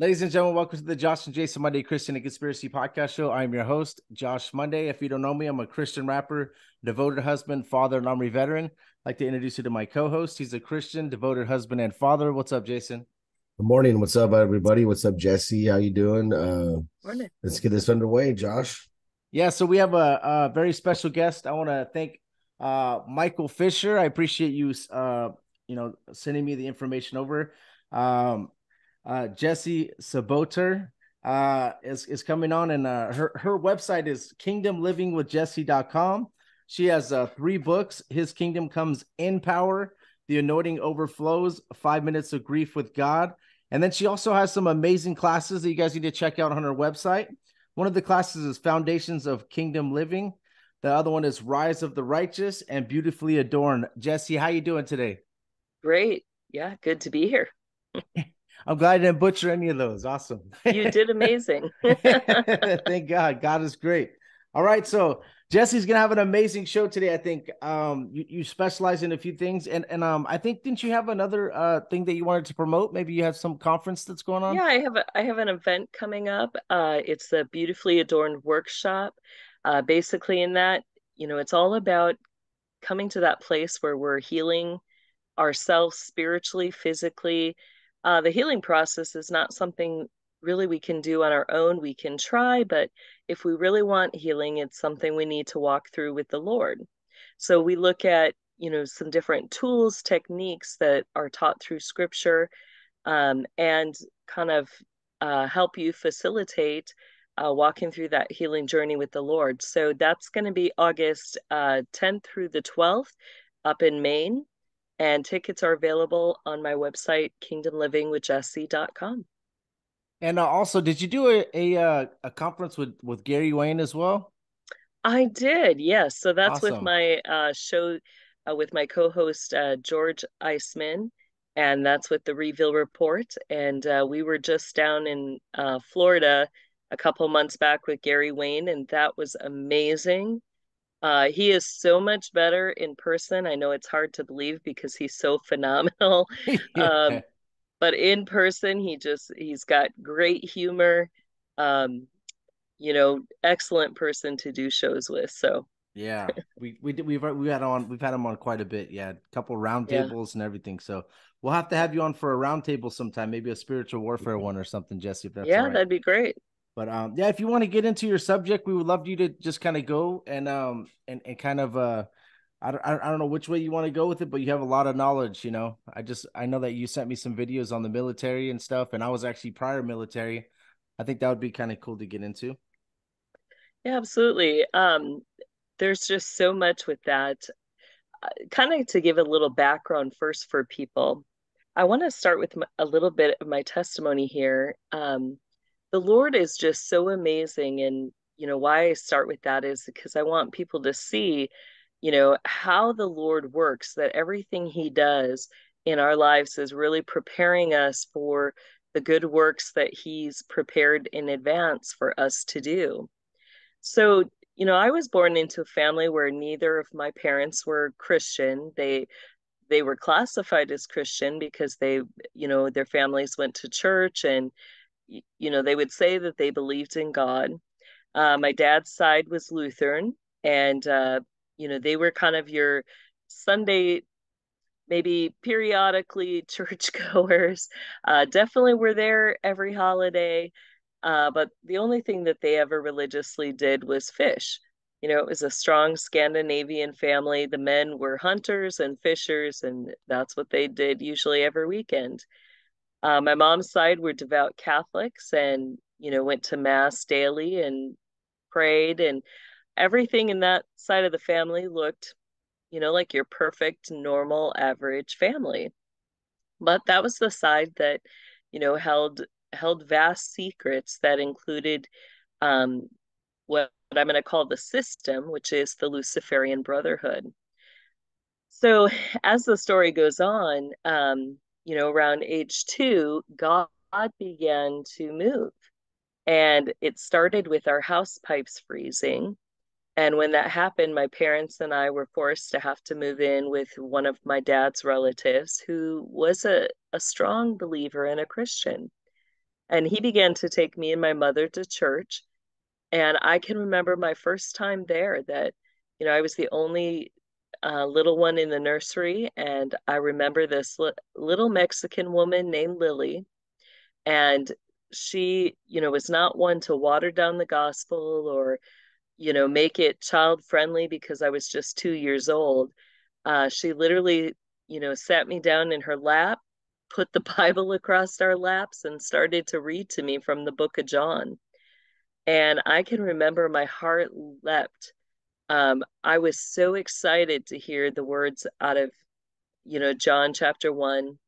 Ladies and gentlemen, welcome to the Josh and Jason Monday Christian and Conspiracy Podcast Show. I'm your host, Josh Monday. If you don't know me, I'm a Christian rapper, devoted husband, father, and Army veteran. I'd like to introduce you to my co-host. He's a Christian, devoted husband, and father. What's up, Jason? Good morning. What's up, everybody? What's up, Jessie? How you doing? Uh, Morning. let's get this underway, Josh. Yeah, so we have a, a very special guest. I want to thank uh, Michael Fisher. I appreciate you, uh, you know, sending me the information over. Um, uh, Jessie Czebotar uh, is, is coming on, and uh, her, her website is kingdomlivingwithjessie.com. She has uh, three books His Kingdom Comes in Power, The Anointing Overflows, Five Minutes of Grief with God. And then she also has some amazing classes that you guys need to check out on her website. One of the classes is Foundations of Kingdom Living. The other one is Rise of the Righteous and Beautifully Adorned. Jessie, how you doing today? Great. Yeah, good to be here. I'm glad I didn't butcher any of those. Awesome. You did amazing. Thank God. God is great. All right. So Jessie's gonna have an amazing show today. I think um you, you specialize in a few things. And and um I think didn't you have another uh thing that you wanted to promote? Maybe you have some conference that's going on? yeah, I have a, I have an event coming up. Uh it's the beautifully adorned workshop. Uh basically in that, you know, it's all about coming to that place where we're healing ourselves spiritually, physically, uh, the healing process is not something really we can do on our own. We can try, but if we really want healing, it's something we need to walk through with the Lord. So we look at, you know, some different tools, techniques that are taught through scripture um, and kind of uh, help you facilitate uh, walking through that healing journey with the Lord. So that's going to be August uh, 10th through the 12th up in Maine and tickets are available on my website kingdomlivingwithjessie.com and uh, also did you do a a, uh, a conference with with gary wayne as well? I did yes. So that's Awesome. with my uh, show uh, with my co-host uh, george eisman and that's with the reveal report. And uh, we were just down in uh, florida a couple months back with gary wayne and that was amazing uh, he is so much better in person. I know it's hard to believe because he's so phenomenal. Um, but in person, he just he's got great humor. Um, you know, excellent person to do shows with. So yeah we we did we've we had on we've had him on quite a bit yeah a couple roundtables and everything so we'll have to have you on for a roundtable sometime maybe a spiritual warfare one or something jessie if that's yeah, right. that'd be great. But um, yeah, if you want to get into your subject, we would love you to just kind of go and um and, and kind of uh I don't, I don't know which way you want to go with it, but you have a lot of knowledge, you know. I just I know that you sent me some videos on the military and stuff, and I was actually prior military. I think that would be kind of cool to get into. Yeah, absolutely. Um, there's just so much with that. Uh, kind of to give a little background first for people, I want to start with a little bit of my testimony here. Um, the Lord is just so amazing. And, you know, why I start with that is because I want people to see, you know, how the Lord works, that everything He does in our lives is really preparing us for the good works that He's prepared in advance for us to do. So, you know, I was born into a family where neither of my parents were Christian. They they were classified as Christian because they, you know, their families went to church and you know, they would say that they believed in God. Uh, my dad's side was Lutheran, and uh, you know, they were kind of your Sunday, maybe periodically churchgoers. Uh, definitely were there every holiday, uh, but the only thing that they ever religiously did was fish. You know, it was a strong Scandinavian family. The men were hunters and fishers, and that's what they did usually every weekend. Uh, my mom's side were devout Catholics and, you know, went to mass daily and prayed and everything in that side of the family looked, you know, like your perfect, normal, average family. But that was the side that, you know, held held vast secrets that included um, what, what I'm going to call the system, which is the Luciferian Brotherhood. So as the story goes on, um, you know, around age two, God began to move. And it started with our house pipes freezing. And when that happened, my parents and I were forced to have to move in with one of my dad's relatives who was a, a strong believer and a Christian. And he began to take me and my mother to church. And I can remember my first time there that, you know, I was the only uh, little one in the nursery. And I remember this li- little Mexican woman named Lily. And she, you know, was not one to water down the gospel or, you know, make it child friendly because I was just two years old. Uh, she literally, you know, sat me down in her lap, put the Bible across our laps, and started to read to me from the book of John. And I can remember my heart leapt. Um, I was so excited to hear the words out of, you know, John chapter one.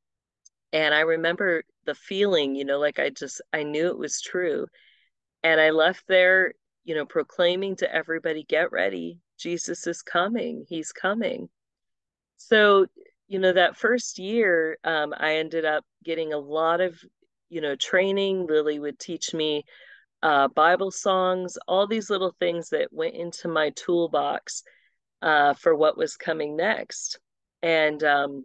And I remember the feeling, you know, like I just, I knew it was true. And I left there, you know, proclaiming to everybody, get ready. Jesus is coming. He's coming. So, you know, that first year, um, I ended up getting a lot of, you know, training. Lily would teach me uh, Bible songs, all these little things that went into my toolbox uh, for what was coming next. And, um,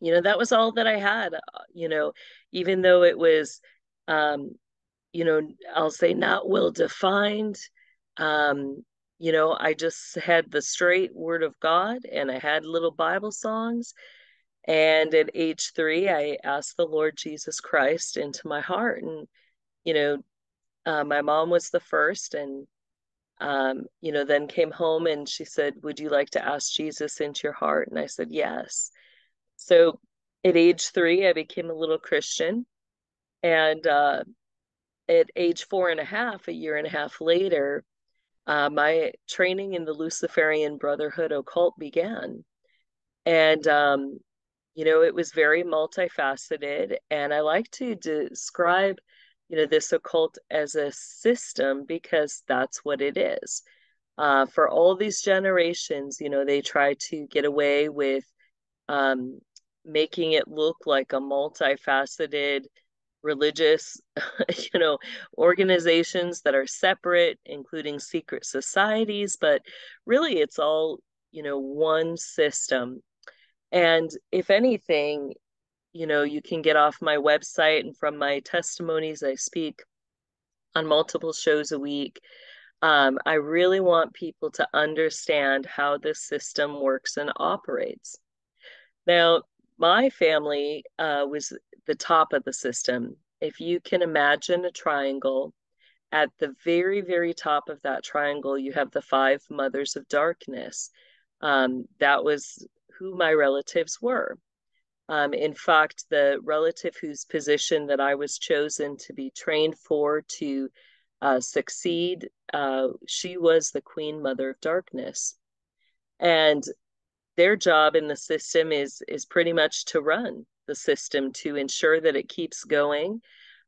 you know, that was all that I had, uh, you know, even though it was, um, you know, I'll say not well defined. Um, you know, I just had the straight word of God and I had little Bible songs. And at age three, I asked the Lord Jesus Christ into my heart. And, you know, uh, my mom was the first, and um, you know, then came home and she said, "Would you like to ask Jesus into your heart?" And I said, "Yes." So at age three, I became a little Christian, and uh, at age four and a half, a year and a half later, uh, my training in the Luciferian Brotherhood occult began, and um, you know, it was very multifaceted, and I like to describe you know this occult as a system because that's what it is. Uh, for all these generations you know they try to get away with um, making it look like a multifaceted religious you know organizations that are separate including secret societies but really it's all you know one system. And if anything you know, you can get off my website and from my testimonies, I speak on multiple shows a week. Um, I really want people to understand how this system works and operates. Now, my family uh, was the top of the system. If you can imagine a triangle, at the very, very top of that triangle, you have the five mothers of darkness. Um, that was who my relatives were. Um, in fact, the relative whose position that I was chosen to be trained for to uh, succeed, uh, she was the Queen Mother of Darkness. And their job in the system is is pretty much to run the system to ensure that it keeps going.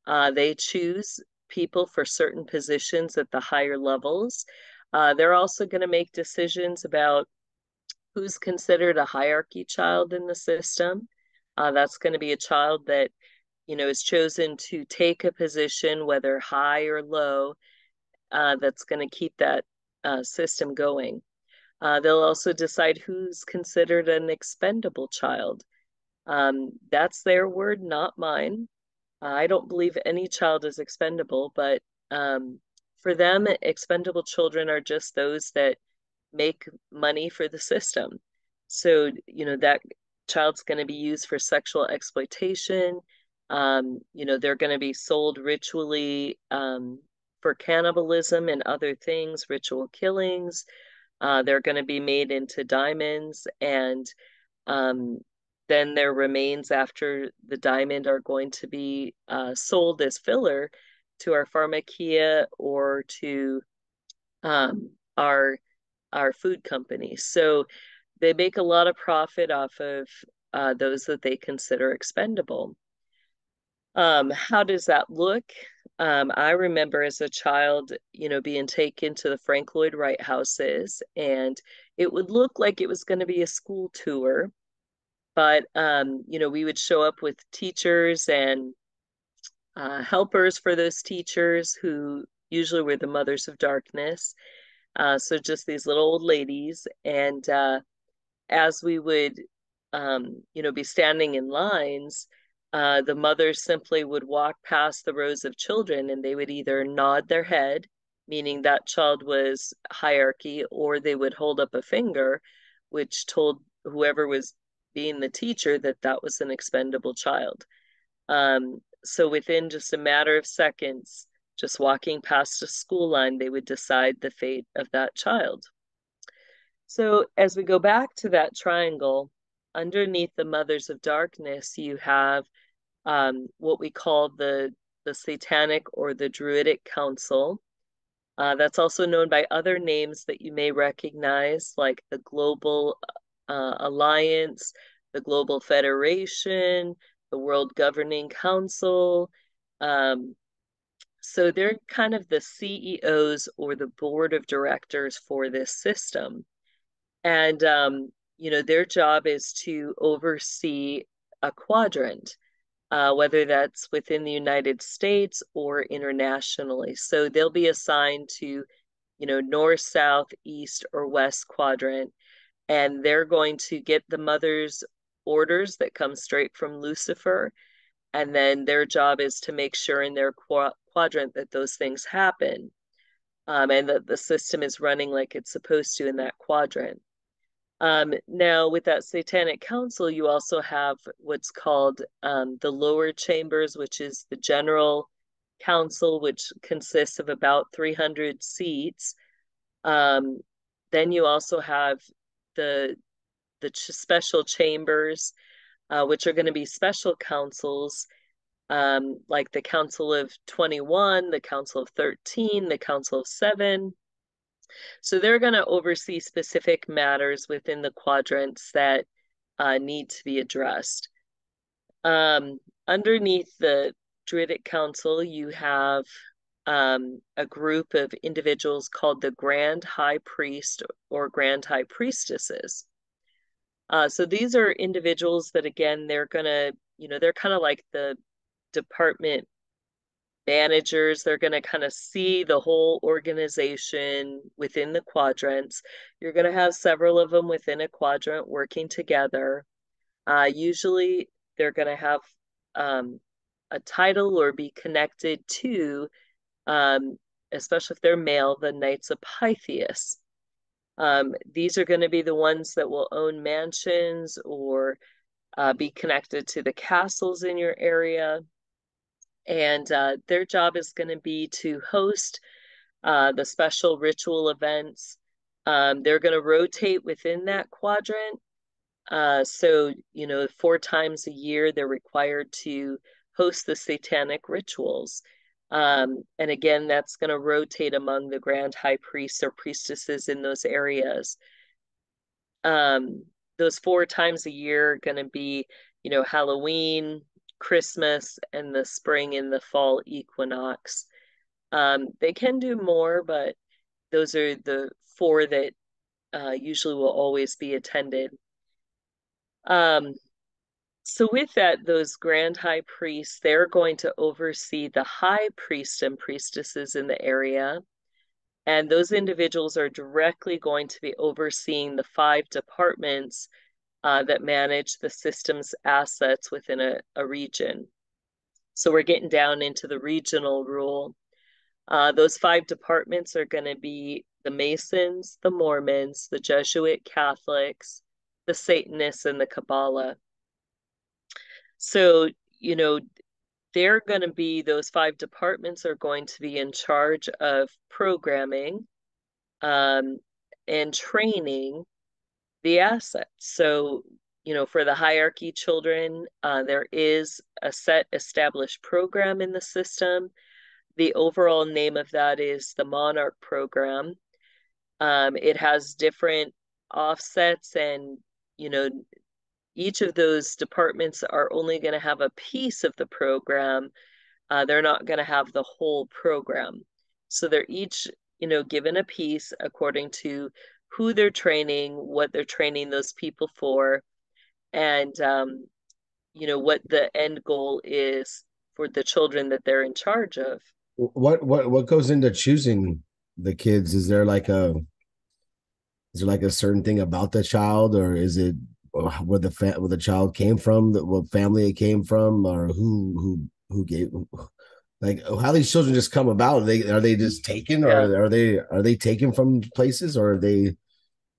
Uh, they choose people for certain positions at the higher levels. Uh, they're also going to make decisions about who's considered a hierarchy child in the system uh, that's going to be a child that, you know, is chosen to take a position, whether high or low, uh, that's going to keep that uh, system going. Uh, they'll also decide who's considered an expendable child. Um, that's their word, not mine. I don't believe any child is expendable, but um, for them, expendable children are just those that make money for the system. So, you know, that child's going to be used for sexual exploitation. Um, you know, they're going to be sold ritually um, for cannibalism and other things, ritual killings. Uh, they're going to be made into diamonds, and um, then their remains after the diamond are going to be uh, sold as filler to our pharmakia or to um, our our food companies. So they make a lot of profit off of uh, those that they consider expendable. Um, how does that look? Um, I remember as a child, you know, being taken to the Frank Lloyd Wright houses, and it would look like it was going to be a school tour, but um, you know, we would show up with teachers and uh, helpers for those teachers who usually were the mothers of darkness. Uh, so just these little old ladies, and uh, as we would um, you know be standing in lines uh, the mothers simply would walk past the rows of children and they would either nod their head, meaning that child was hierarchy, or they would hold up a finger, which told whoever was being the teacher that that was an expendable child. Um, so within just a matter of seconds, just walking past a school line, they would decide the fate of that child. So as we go back to that triangle, underneath the mothers of darkness, you have um, what we call the the satanic or the druidic council. Uh, that's also known by other names that you may recognize, like the Global uh, Alliance, the Global Federation, the World Governing Council. Um, so they're kind of the CEOs or the board of directors for this system. And, um, you know, their job is to oversee a quadrant, uh, whether that's within the United States or internationally. So they'll be assigned to, you know, north, south, east, or west quadrant. And they're going to get the mother's orders that come straight from Lucifer. And then their job is to make sure in their quadrant that those things happen um, and that the system is running like it's supposed to in that quadrant. Um, now, with that Satanic Council, you also have what's called um, the lower chambers, which is the General Council, which consists of about 300 seats. Um, then you also have the the ch- special chambers, uh, which are going to be special councils, um, like the Council of 21, the Council of 13, the Council of 7. So they're going to oversee specific matters within the quadrants that uh, need to be addressed. Um, underneath the Druidic Council, you have um, a group of individuals called the Grand High Priest or Grand High Priestesses. Uh, so these are individuals that, again, they're going to, you know, they're kind of like the department managers. They're going to kind of see the whole organization within the quadrants. You're going to have several of them within a quadrant working together. Uh, usually, they're going to have um, a title or be connected to, um, especially if they're male, the Knights of Pythias. Um, these are going to be the ones that will own mansions or uh, be connected to the castles in your area. And uh, their job is going to be to host uh, the special ritual events. Um, they're going to rotate within that quadrant. Uh, so, you know, four times a year, they're required to host the satanic rituals. Um, and again, that's going to rotate among the grand high priests or priestesses in those areas. Um, those four times a year are going to be, you know, Halloween, Christmas, and the spring and the fall equinox. Um, they can do more, but those are the four that uh, usually will always be attended. Um, so, with that, those grand high priests, they're going to oversee the high priest and priestesses in the area. And those individuals are directly going to be overseeing the five departments uh, that manage the system's assets within a, a region. So, we're getting down into the regional rule. Uh, those five departments are going to be the Masons, the Mormons, the Jesuit Catholics, the Satanists, and the Kabbalah. So, you know, they're going to be, those five departments are going to be in charge of programming um, and training the assets. So, you know, for the hierarchy children, uh, there is a set established program in the system. The overall name of that is the Monarch program. Um, it has different offsets and, you know, each of those departments are only going to have a piece of the program. Uh, they're not going to have the whole program. So they're each, you know, given a piece according to who they're training, what they're training those people for, and um, you know what the end goal is for the children that they're in charge of. What what what goes into choosing the kids? Is there like a is there like a certain thing about the child, or is it where the fa- where the child came from, what family it came from, or who who who gave like how these children just come about? Are they are they just taken, or yeah. are they are they taken from places, or are they?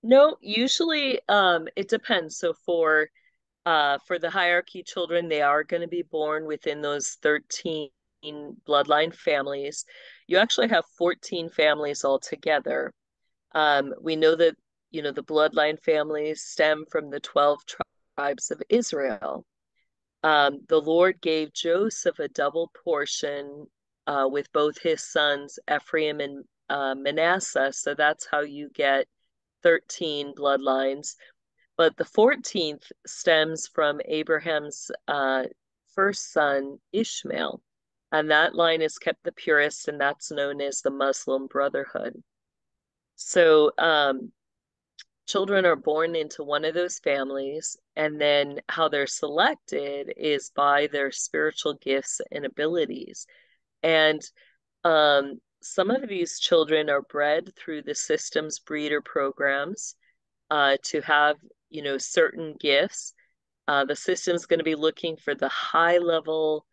No, usually um, it depends. So for uh, for the hierarchy children, they are going to be born within those thirteen bloodline families. You actually have fourteen families altogether. Um, we know that you know the bloodline families stem from the twelve tribes of Israel um, the Lord gave Joseph a double portion uh, with both his sons, Ephraim and uh, Manasseh. So that's how you get 13 bloodlines. But the 14th stems from Abraham's uh, first son, Ishmael. And that line is kept the purest, and that's known as the Muslim Brotherhood. So um, children are born into one of those families and then how they're selected is by their spiritual gifts and abilities. And um, some of these children are bred through the systems breeder programs uh, to have you know certain gifts. Uh, the system's going to be looking for the high level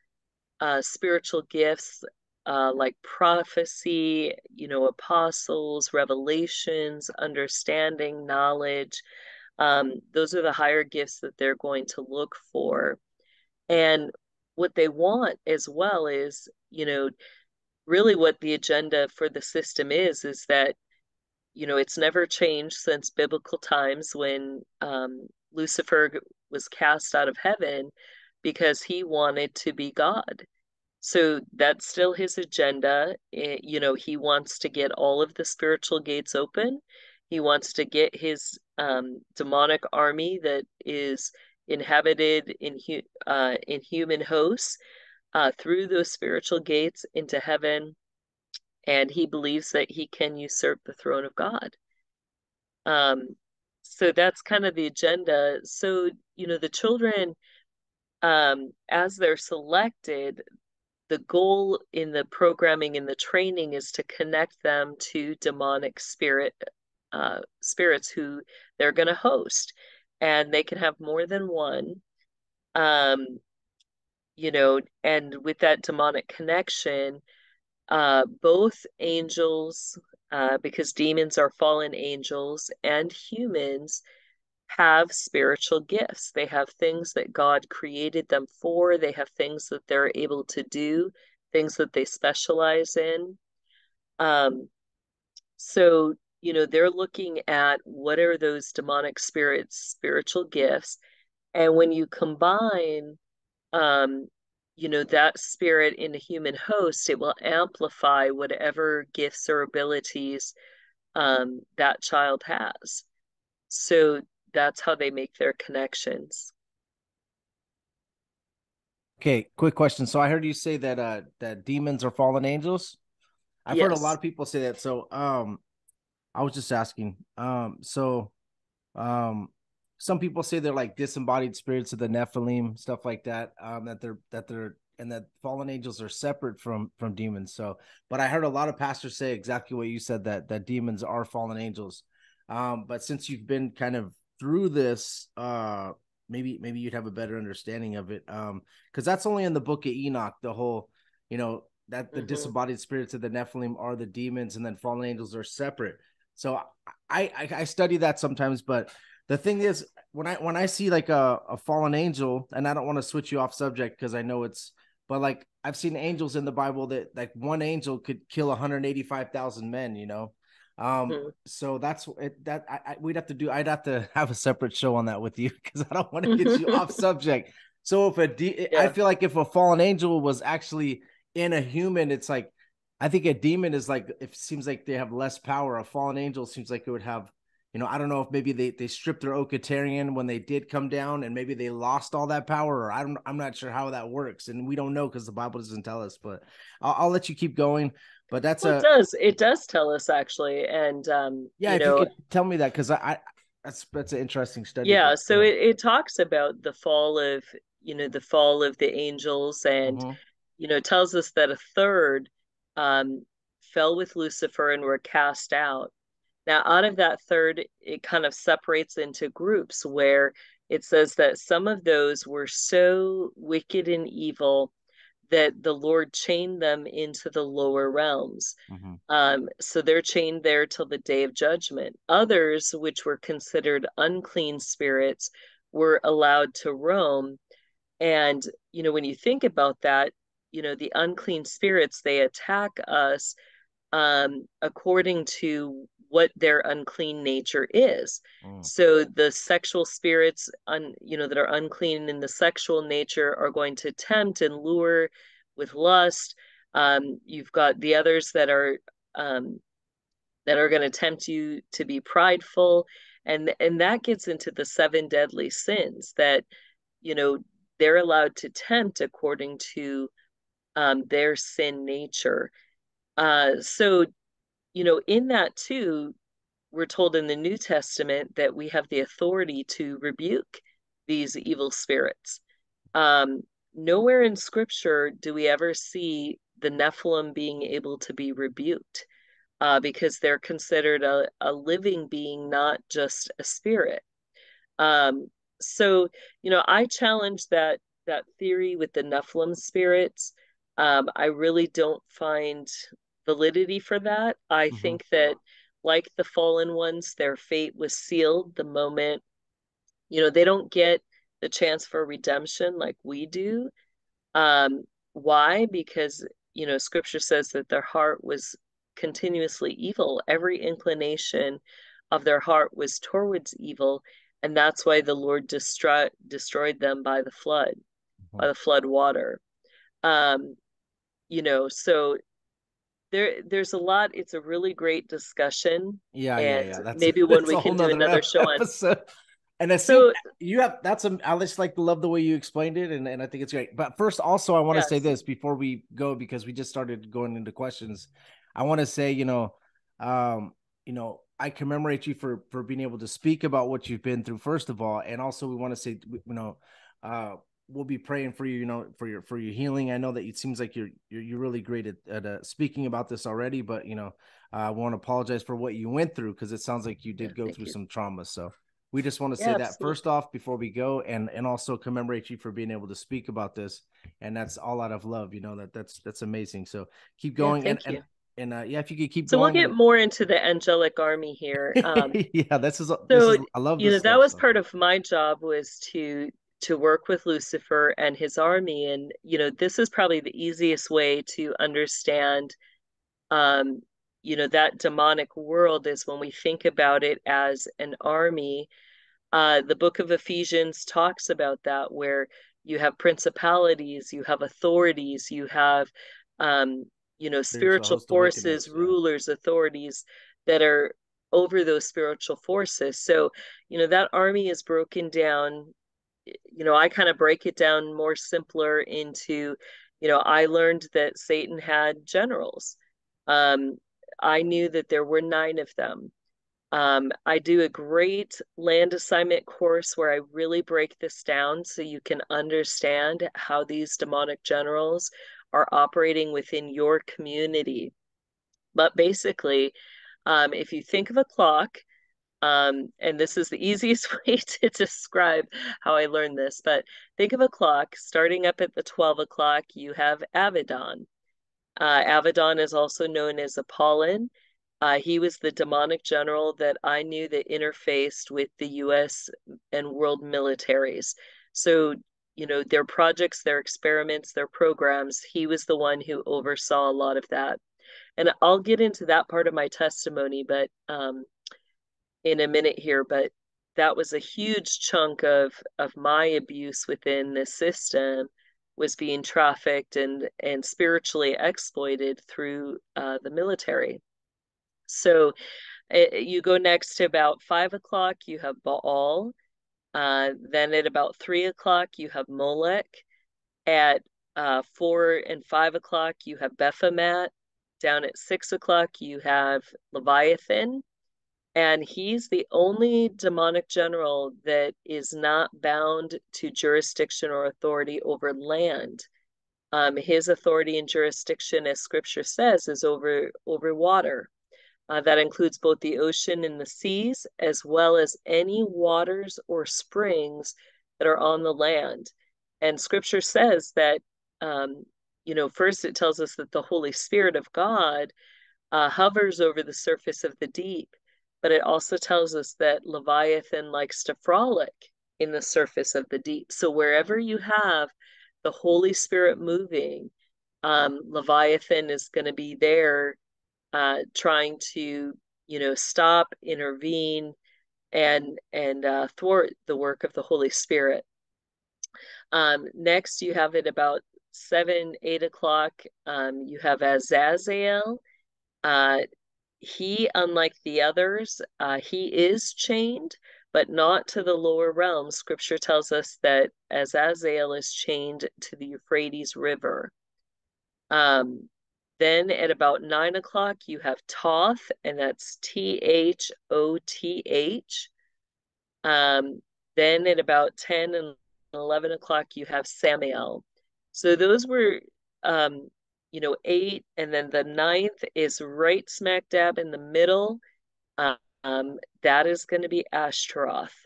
uh, spiritual gifts uh, like prophecy, you know, apostles, revelations, understanding, knowledge. Um, those are the higher gifts that they're going to look for. And what they want as well is, you know, really what the agenda for the system is, is that, you know, it's never changed since biblical times when um, Lucifer was cast out of heaven because he wanted to be God so that's still his agenda. It, you know, he wants to get all of the spiritual gates open. He wants to get his um, demonic army that is inhabited in hu- uh, in human hosts uh, through those spiritual gates into heaven, and he believes that he can usurp the throne of God. Um, so that's kind of the agenda. So you know, the children, um, as they're selected, the goal in the programming and the training is to connect them to demonic spirit uh, spirits who they're going to host and they can have more than one um you know and with that demonic connection uh both angels uh because demons are fallen angels and humans have spiritual gifts. They have things that God created them for, they have things that they're able to do, things that they specialize in. Um, so, you know, they're looking at what are those demonic spirits, spiritual gifts. And when you combine, um, you know, that spirit in a human host, it will amplify whatever gifts or abilities um, that child has. So that's how they make their connections. Okay, quick question. So I heard you say that uh that demons are fallen angels. I've yes. heard a lot of people say that. So um I was just asking. Um so um some people say they're like disembodied spirits of the Nephilim, stuff like that. Um that they're that they're and that fallen angels are separate from from demons. So but I heard a lot of pastors say exactly what you said that that demons are fallen angels. Um but since you've been kind of through this, uh, maybe maybe you'd have a better understanding of it. Um, because that's only in the book of Enoch, the whole, you know, that the mm-hmm. disembodied spirits of the Nephilim are the demons, and then fallen angels are separate. So I, I I study that sometimes, but the thing is, when I when I see like a, a fallen angel, and I don't want to switch you off subject because I know it's, but like I've seen angels in the Bible that like one angel could kill 185,000 men, you know, um, mm-hmm. so that's it. That I, I, we'd have to do. I'd have to have a separate show on that with you because I don't want to get you off subject. So if a de- yeah. I feel like if a fallen angel was actually in a human, it's like I think a demon is like it seems like they have less power. A fallen angel seems like it would have, you know, I don't know if maybe they they stripped their Okatarian when they did come down, and maybe they lost all that power, or I don't, I'm not sure how that works, and we don't know because the Bible doesn't tell us. But I'll, I'll let you keep going. But that's well, a, it does it does tell us actually, and um, yeah, you know, you could tell me that because I, I that's that's an interesting study. Yeah, so it, it talks about the fall of you know the fall of the angels, and mm-hmm. you know tells us that a third um, fell with Lucifer and were cast out. Now, out of that third, it kind of separates into groups where it says that some of those were so wicked and evil that the Lord chained them into the lower realms. Mm-hmm. Um, so they're chained there till the day of judgment. Others, which were considered unclean spirits, were allowed to roam. And, you know, when you think about that, you know, the unclean spirits, they attack us um, according to what their unclean nature is. Mm. So the sexual spirits, un, you know, that are unclean in the sexual nature are going to tempt and lure with lust. Um, you've got the others that are um, that are going to tempt you to be prideful, and and that gets into the seven deadly sins that you know they're allowed to tempt according to um, their sin nature. Uh, so you know, in that too, we're told in the New Testament that we have the authority to rebuke these evil spirits. Um, nowhere in scripture do we ever see the Nephilim being able to be rebuked uh, because they're considered a, a living being, not just a spirit. Um, so, you know, I challenge that that theory with the Nephilim spirits. Um, I really don't find validity for that. I mm-hmm. think that, like the fallen ones, their fate was sealed the moment, you know, they don't get the chance for redemption like we do. Um, why? Because, you know, scripture says that their heart was continuously evil. Every inclination of their heart was towards evil. And that's why the Lord destroy, destroyed them by the flood, mm-hmm. by the flood water. Um, you know, so there there's a lot it's a really great discussion yeah yeah yeah that's maybe when we can do another show episode. and I so you have that's a I just like to love the way you explained it and, and I think it's great. But first also I want to say this before we go because we just started going into questions. I want to say, you know, um, you know, I commemorate you for for being able to speak about what you've been through first of all and also we want to say you know uh we'll be praying for you, you know, for your for your healing. I know that it seems like you're you're, you're really great at, at uh, speaking about this already, but you know, uh, I want to apologize for what you went through because it sounds like you did yeah, go through you. some trauma. So we just want to yeah, say that first off before we go, and and also commemorate you for being able to speak about this, and that's all out of love. You know that that's that's amazing. So keep going, yeah, and, and and uh, yeah, if you could keep. Going. So we'll get more into the angelic army here. Um, yeah, this is. So this is, I love. You know, stuff, that was so. part of my job was to to work with Lucifer and his army. And, you know, this is probably the easiest way to understand, um, you know, that demonic world is when we think about it as an army. Uh, the book of Ephesians talks about that, where you have principalities, you have authorities, you have, um, you know, spiritual forces, rulers, authorities that are over those spiritual forces. So, you know, that army is broken down you know, I kind of break it down more simpler into, you know, I learned that Satan had generals. Um, I knew that there were nine of them. Um, I do a great land assignment course where I really break this down so you can understand how these demonic generals are operating within your community. But basically, um, if you think of a clock, um, and this is the easiest way to describe how I learned this, but think of a clock starting up at the 12 o'clock, you have Abaddon. Uh, Abaddon is also known as Apollyon. Uh, he was the demonic general that I knew that interfaced with the US and world militaries. So, you know, their projects, their experiments, their programs, he was the one who oversaw a lot of that. And I'll get into that part of my testimony, but um, in a minute here, but that was a huge chunk of of my abuse within the system was being trafficked and and spiritually exploited through uh, the military. So it, eh, you go next to about five o'clock, you have Baal. Uh, then at about three o'clock, you have Molech. At uh, four and five o'clock, you have Baphomet. Down at six o'clock, you have Leviathan and he's the only demonic general that is not bound to jurisdiction or authority over land. Um, his authority and jurisdiction, as scripture says, is over over water. Uh, that includes both the ocean and the seas, as well as any waters or springs that are on the land. And scripture says that, um, you know, first it tells us that the Holy Spirit of God uh, hovers over the surface of the deep, but it also tells us that Leviathan likes to frolic in the surface of the deep. So wherever you have the Holy Spirit moving, um, Leviathan is going to be there uh, trying to, you know, stop, intervene, and and uh, thwart the work of the Holy Spirit. Um, next, you have it about seven, eight o'clock. Um, you have Azazel. Uh, he, unlike the others, uh, he is chained, but not to the lower realm. Scripture tells us that as Azazel is chained to the Euphrates River. Um, then at about nine o'clock, you have Thoth, and that's T H O T H. Um, then at about 10 and 11 o'clock, you have Samael. So those were, um, you know, eight. And then the ninth is right smack dab in the middle. Um, that is going to be Ashtaroth.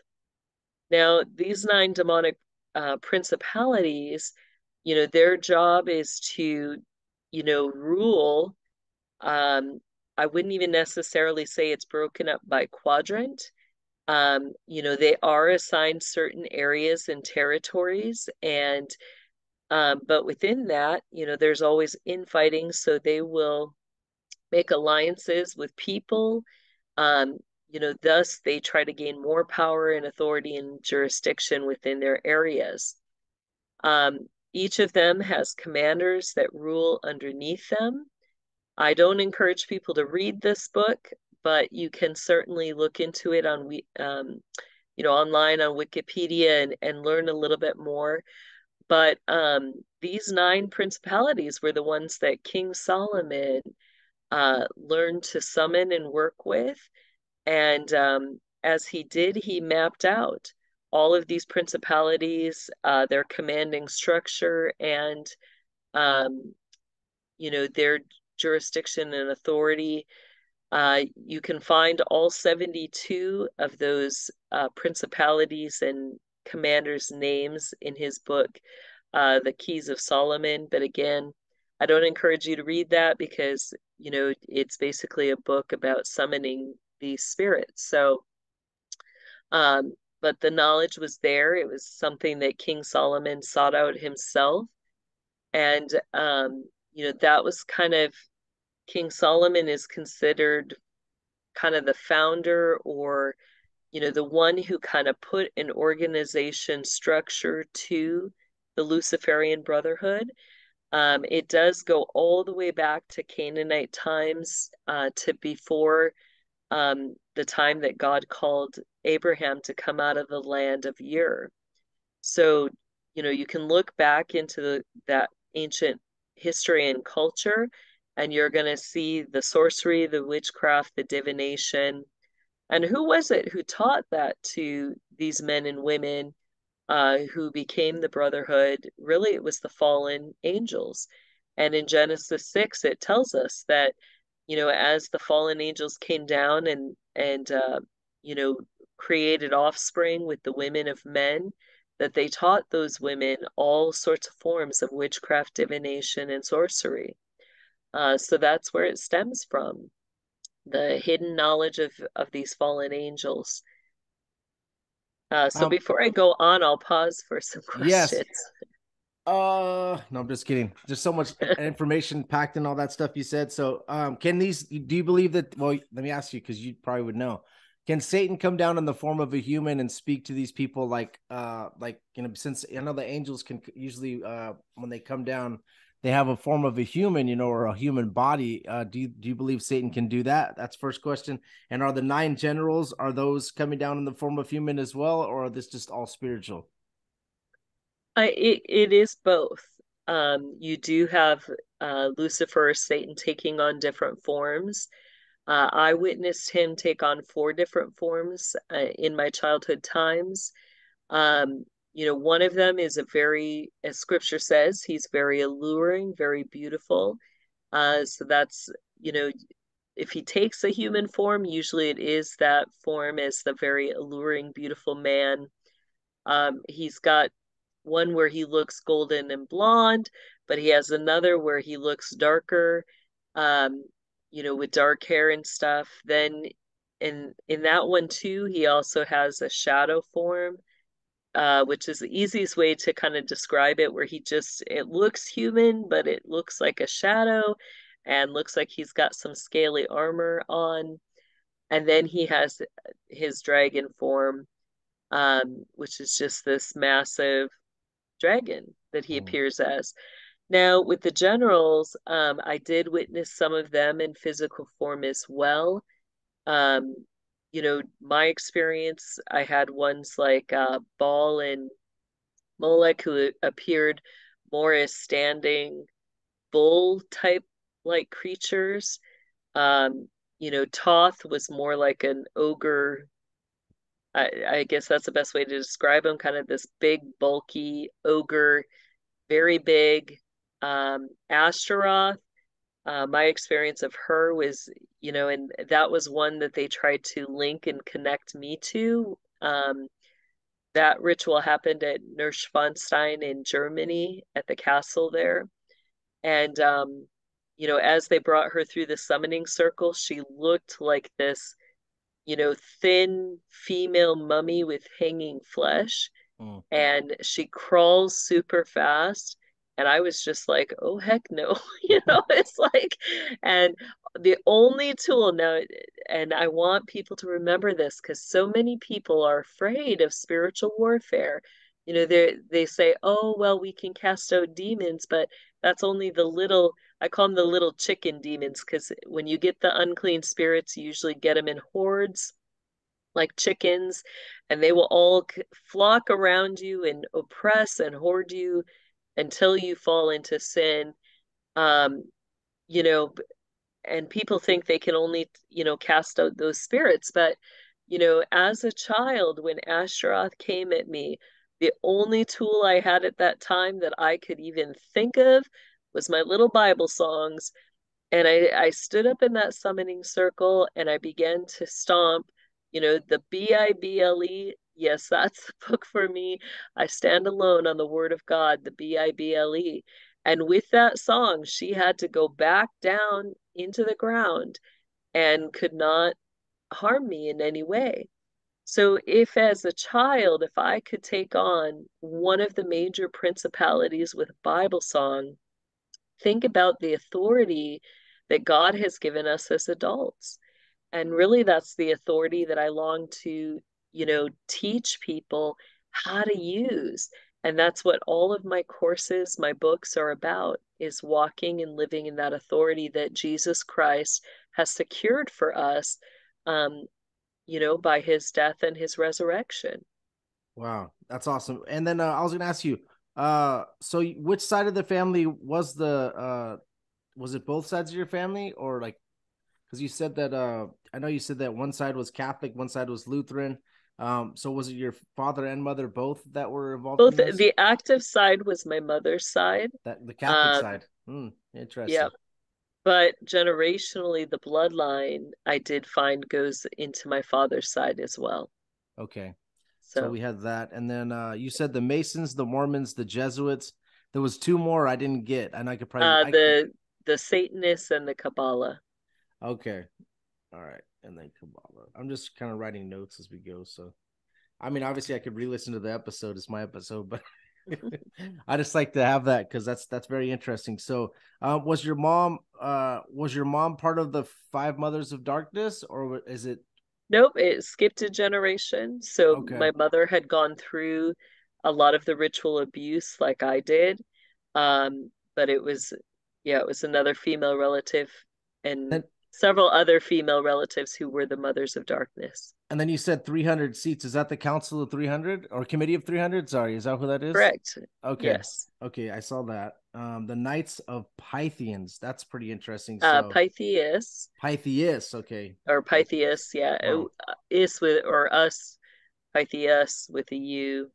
Now, these nine demonic uh, principalities, you know, their job is to you know, rule, um, I wouldn't even necessarily say it's broken up by quadrant. Um, you know, they are assigned certain areas and territories, and um, but within that, you know, there's always infighting, so they will make alliances with people. Um, you know, thus they try to gain more power and authority and jurisdiction within their areas. Um, each of them has commanders that rule underneath them. I don't encourage people to read this book, but you can certainly look into it on um, you know online on Wikipedia and, and learn a little bit more. But um, these nine principalities were the ones that King Solomon uh, learned to summon and work with. And um, as he did, he mapped out all of these principalities, uh, their commanding structure, and um, you know their jurisdiction and authority. Uh, you can find all 72 of those uh, principalities and commanders' names in his book, uh, The Keys of Solomon. But again, I don't encourage you to read that because, you know, it's basically a book about summoning these spirits. So, um, but the knowledge was there. It was something that King Solomon sought out himself. And, um, you know, that was kind of King Solomon is considered kind of the founder or, you know, the one who kind of put an organization structure to the Luciferian Brotherhood. Um, it does go all the way back to Canaanite times, uh, to before um, the time that God called Abraham to come out of the land of Ur. So, you know, you can look back into the, that ancient history and culture, and you're going to see the sorcery, the witchcraft, the divination. And who was it who taught that to these men and women uh, who became the brotherhood? Really, it was the fallen angels. And in Genesis 6, it tells us that, you know, as the fallen angels came down and, and, uh, you know, created offspring with the women of men, that they taught those women all sorts of forms of witchcraft, divination, and sorcery. Uh, so that's where it stems from the hidden knowledge of, of these fallen angels. Uh, so um, before I go on, I'll pause for some questions. Yes. Uh, no, I'm just kidding. There's so much information packed in all that stuff you said. So, um, can these? Do you believe that? Well, let me ask you because you probably would know can Satan come down in the form of a human and speak to these people like uh like you know since I know the angels can usually uh when they come down they have a form of a human you know or a human body. Uh do you do you believe Satan can do that? That's first question. And are the nine generals are those coming down in the form of human as well or are this just all spiritual? I it, it is both. Um you do have uh Lucifer Satan taking on different forms. Uh, I witnessed him take on four different forms uh, in my childhood times. Um, you know, one of them is a very, as scripture says, he's very alluring, very beautiful. Uh, so that's, you know, if he takes a human form, usually it is that form as the very alluring, beautiful man. Um, he's got one where he looks golden and blonde, but he has another where he looks darker, um, you know, with dark hair and stuff. Then in in that one too, he also has a shadow form, uh, which is the easiest way to kind of describe it, where he just it looks human, but it looks like a shadow and looks like he's got some scaly armor on. And then he has his dragon form, um, which is just this massive dragon that he mm. appears as. Now, with the generals, um, I did witness some of them in physical form as well. Um, you know, my experience, I had ones like uh, Baal and Molech who appeared more as standing bull type like creatures. Um, you know, Thoth was more like an ogre. I, I guess that's the best way to describe him. Kind of this big, bulky ogre, very big. Um, uh, my experience of her was, you know, and that was one that they tried to link and connect me to. Um, that ritual happened at Neuschwanstein in Germany at the castle there. And um, you know, as they brought her through the summoning circle, she looked like this, you know, thin female mummy with hanging flesh. Mm. And she crawls super fast. And I was just like, oh, heck no. you know, it's like, and the only tool now, and I want people to remember this because so many people are afraid of spiritual warfare. You know, they they say, oh, well, we can cast out demons, but that's only the little I call them the little chicken demons because when you get the unclean spirits, you usually get them in hordes like chickens, and they will all flock around you and oppress and hoard you until you fall into sin. Um, you know, and people think they can only, you know, cast out those spirits. But, you know, as a child, when Ashtaroth came at me, the only tool I had at that time that I could even think of was my little Bible songs. And I, I stood up in that summoning circle and I began to stomp, you know, the B I B L E. Yes, that's the book for me. I stand alone on the word of God, the B I B L E. And with that song, she had to go back down into the ground and could not harm me in any way. So, if as a child, if I could take on one of the major principalities with Bible song, think about the authority that God has given us as adults. And really, that's the authority that I long to, you know, teach people how to use. And that's what all of my courses, my books are about is walking and living in that authority that Jesus Christ has secured for us, um, you know, by his death and his resurrection. Wow, that's awesome. And then uh, I was going to ask you, uh, so which side of the family was the uh, was it both sides of your family or like? Because you said that uh, I know you said that one side was Catholic, one side was Lutheran. Um, so was it your father and mother both that were involved? Both. In the active side was my mother's side. That the Catholic um, side. Hmm, interesting. Yeah. But generationally, the bloodline I did find goes into my father's side as well. Okay. So, so we had that, and then uh, you said the Masons, the Mormons, the Jesuits. There was two more I didn't get, and I could probably uh, the could... the Satanists and the Kabbalah. Okay, all right, and then Kabbalah. I'm just kind of writing notes as we go. So, I mean, obviously, I could re-listen to the episode. It's my episode, but I just like to have that because that's that's very interesting. So, uh, was your mom uh, was your mom part of the five mothers of darkness, or is it Nope, it skipped a generation. So okay. my mother had gone through a lot of the ritual abuse like I did. Um, but it was yeah, it was another female relative and, and several other female relatives who were the mothers of darkness. And then you said 300 seats. Is that the Council of 300 or Committee of 300? Sorry, is that who that is? Correct. Okay. Yes. Okay, I saw that. Um, the Knights of Pythians. That's pretty interesting. Uh, so... Uh, Pythias. Pythias. Okay. Or Pythias. Yeah. Uh, is with or us. Pythias with a U.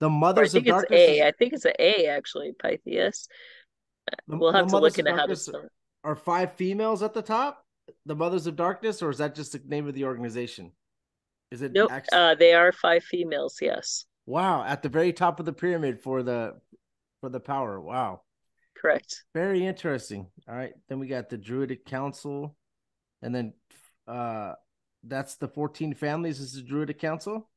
The Mothers of Darkness. A. I think it's an A actually. Pythias. The, we'll have to look into how to spell Are five females at the top? the Mothers of Darkness, or is that just the name of the organization? Is it? Nope. Actually... Uh, they are five females. Yes. Wow, at the very top of the pyramid for the for the power. Wow. Correct. Very interesting. All right, then we got the Druidic Council, and then uh that's the 14 families is the Druidic Council.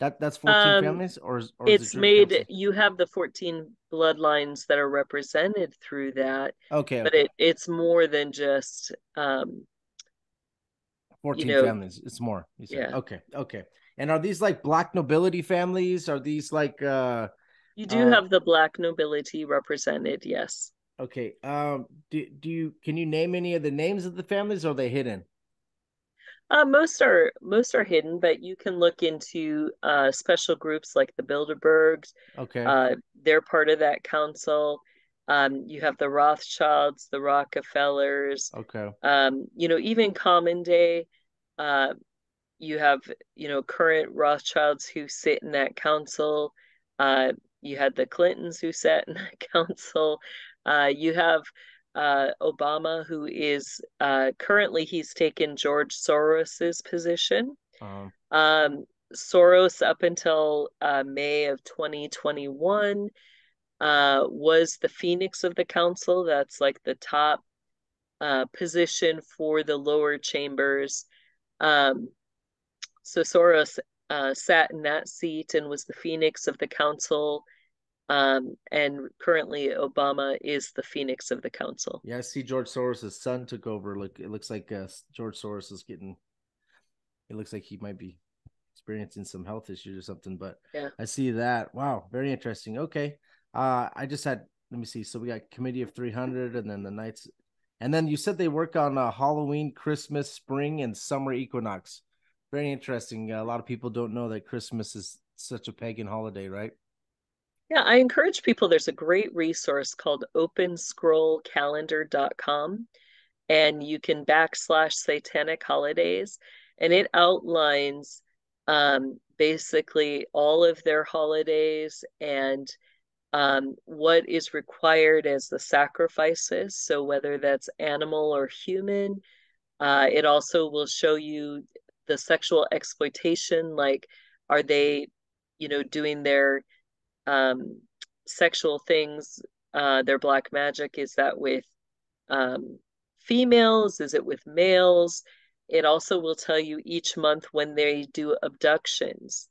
That that's 14 um, families, or, or it's made. Council? You have the 14 bloodlines that are represented through that. Okay, but okay. it it's more than just um 14 you know, families. It's more. Yeah. Okay. Okay. And are these like black nobility families? Are these like uh You do uh, have the black nobility represented, yes. Okay. Um do do you can you name any of the names of the families or are they hidden? Uh, most are most are hidden, but you can look into uh, special groups like the Bilderbergs. Okay, uh, they're part of that council. Um, you have the Rothschilds, the Rockefellers. Okay. Um, you know, even common day, uh, you have you know current Rothschilds who sit in that council. Uh, you had the Clintons who sat in that council. Uh, you have uh, Obama, who is uh, currently he's taken George Soros's position. Um, um, Soros, up until uh, May of 2021, uh, was the phoenix of the council. That's like the top uh, position for the lower chambers. Um, so Soros uh, sat in that seat and was the phoenix of the council um, and currently, Obama is the phoenix of the council. Yeah, I see George Soros' son took over. Look, it looks like uh, George Soros is getting. It looks like he might be experiencing some health issues or something. But yeah, I see that. Wow, very interesting. Okay, uh, I just had. Let me see. So we got Committee of 300, and then the Knights, and then you said they work on uh, Halloween, Christmas, spring, and summer equinox. Very interesting. Uh, a lot of people don't know that Christmas is such a pagan holiday, right? Yeah, I encourage people. There's a great resource called openscrollcalendar.com, and you can backslash satanic holidays, and it outlines um, basically all of their holidays and um, what is required as the sacrifices. So, whether that's animal or human, uh, it also will show you the sexual exploitation. Like, are they, you know, doing their um, sexual things, uh, their black magic? Is that with um, females? Is it with males? It also will tell you each month when they do abductions.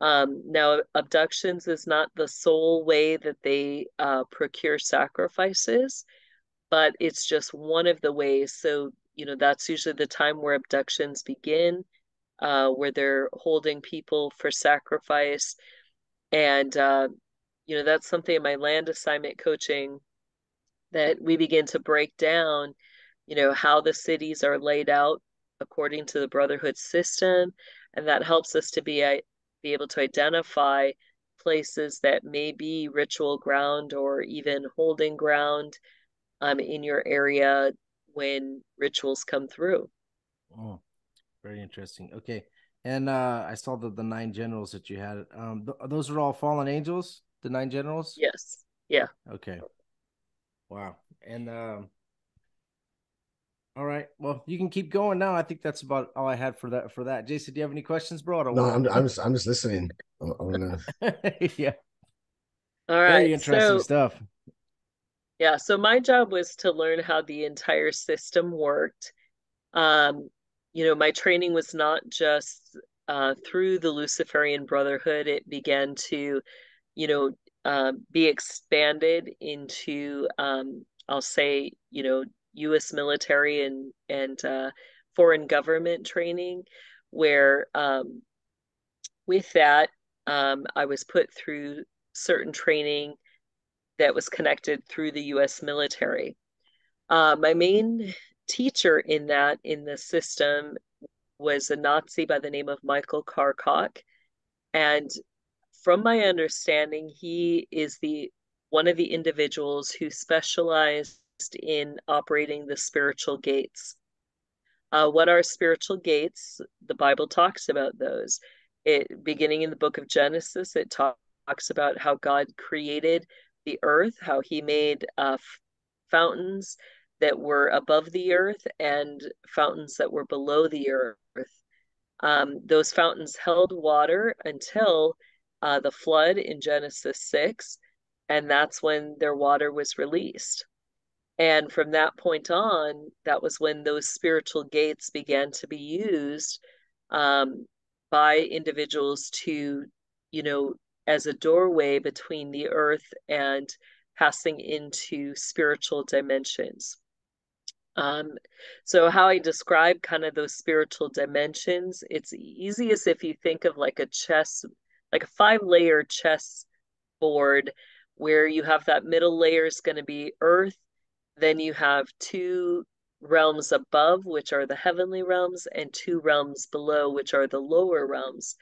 Um, now, abductions is not the sole way that they uh, procure sacrifices, but it's just one of the ways. So, you know, that's usually the time where abductions begin, uh, where they're holding people for sacrifice. And, uh, you know, that's something in my land assignment coaching that we begin to break down, you know, how the cities are laid out according to the brotherhood system. And that helps us to be, uh, be able to identify places that may be ritual ground or even holding ground um, in your area when rituals come through. Oh, very interesting. Okay. And uh, I saw the, the nine generals that you had. Um, th- those are all fallen angels, the nine generals. Yes. Yeah. Okay. Wow. And um, all right. Well, you can keep going now. I think that's about all I had for that. For that, Jason, do you have any questions, bro? no, I'm, I'm just I'm just listening. I'm, I'm gonna... yeah. All right. Very interesting so, stuff. Yeah. So my job was to learn how the entire system worked. Um, you know, my training was not just uh, through the Luciferian Brotherhood, it began to, you know, uh, be expanded into, um, I'll say, you know, U.S. military and and uh, foreign government training, where um, with that um, I was put through certain training that was connected through the U.S. military. Uh, my main teacher in that in the system was a Nazi by the name of Michael Karkoc. And from my understanding, he is the one of the individuals who specialized in operating the spiritual gates. Uh, what are spiritual gates? The Bible talks about those. It beginning in the book of Genesis, it talk, talks about how God created the earth, how He made uh, fountains that were above the earth and fountains that were below the earth. Um, those fountains held water until uh, the flood in Genesis 6, and that's when their water was released. And from that point on, that was when those spiritual gates began to be used um, by individuals to, you know, as a doorway between the earth and passing into spiritual dimensions. Um, so how I describe kind of those spiritual dimensions, it's easiest if you think of like a chess, like a five layer chess board where you have that middle layer is going to be earth, then you have two realms above, which are the heavenly realms, and two realms below, which are the lower realms.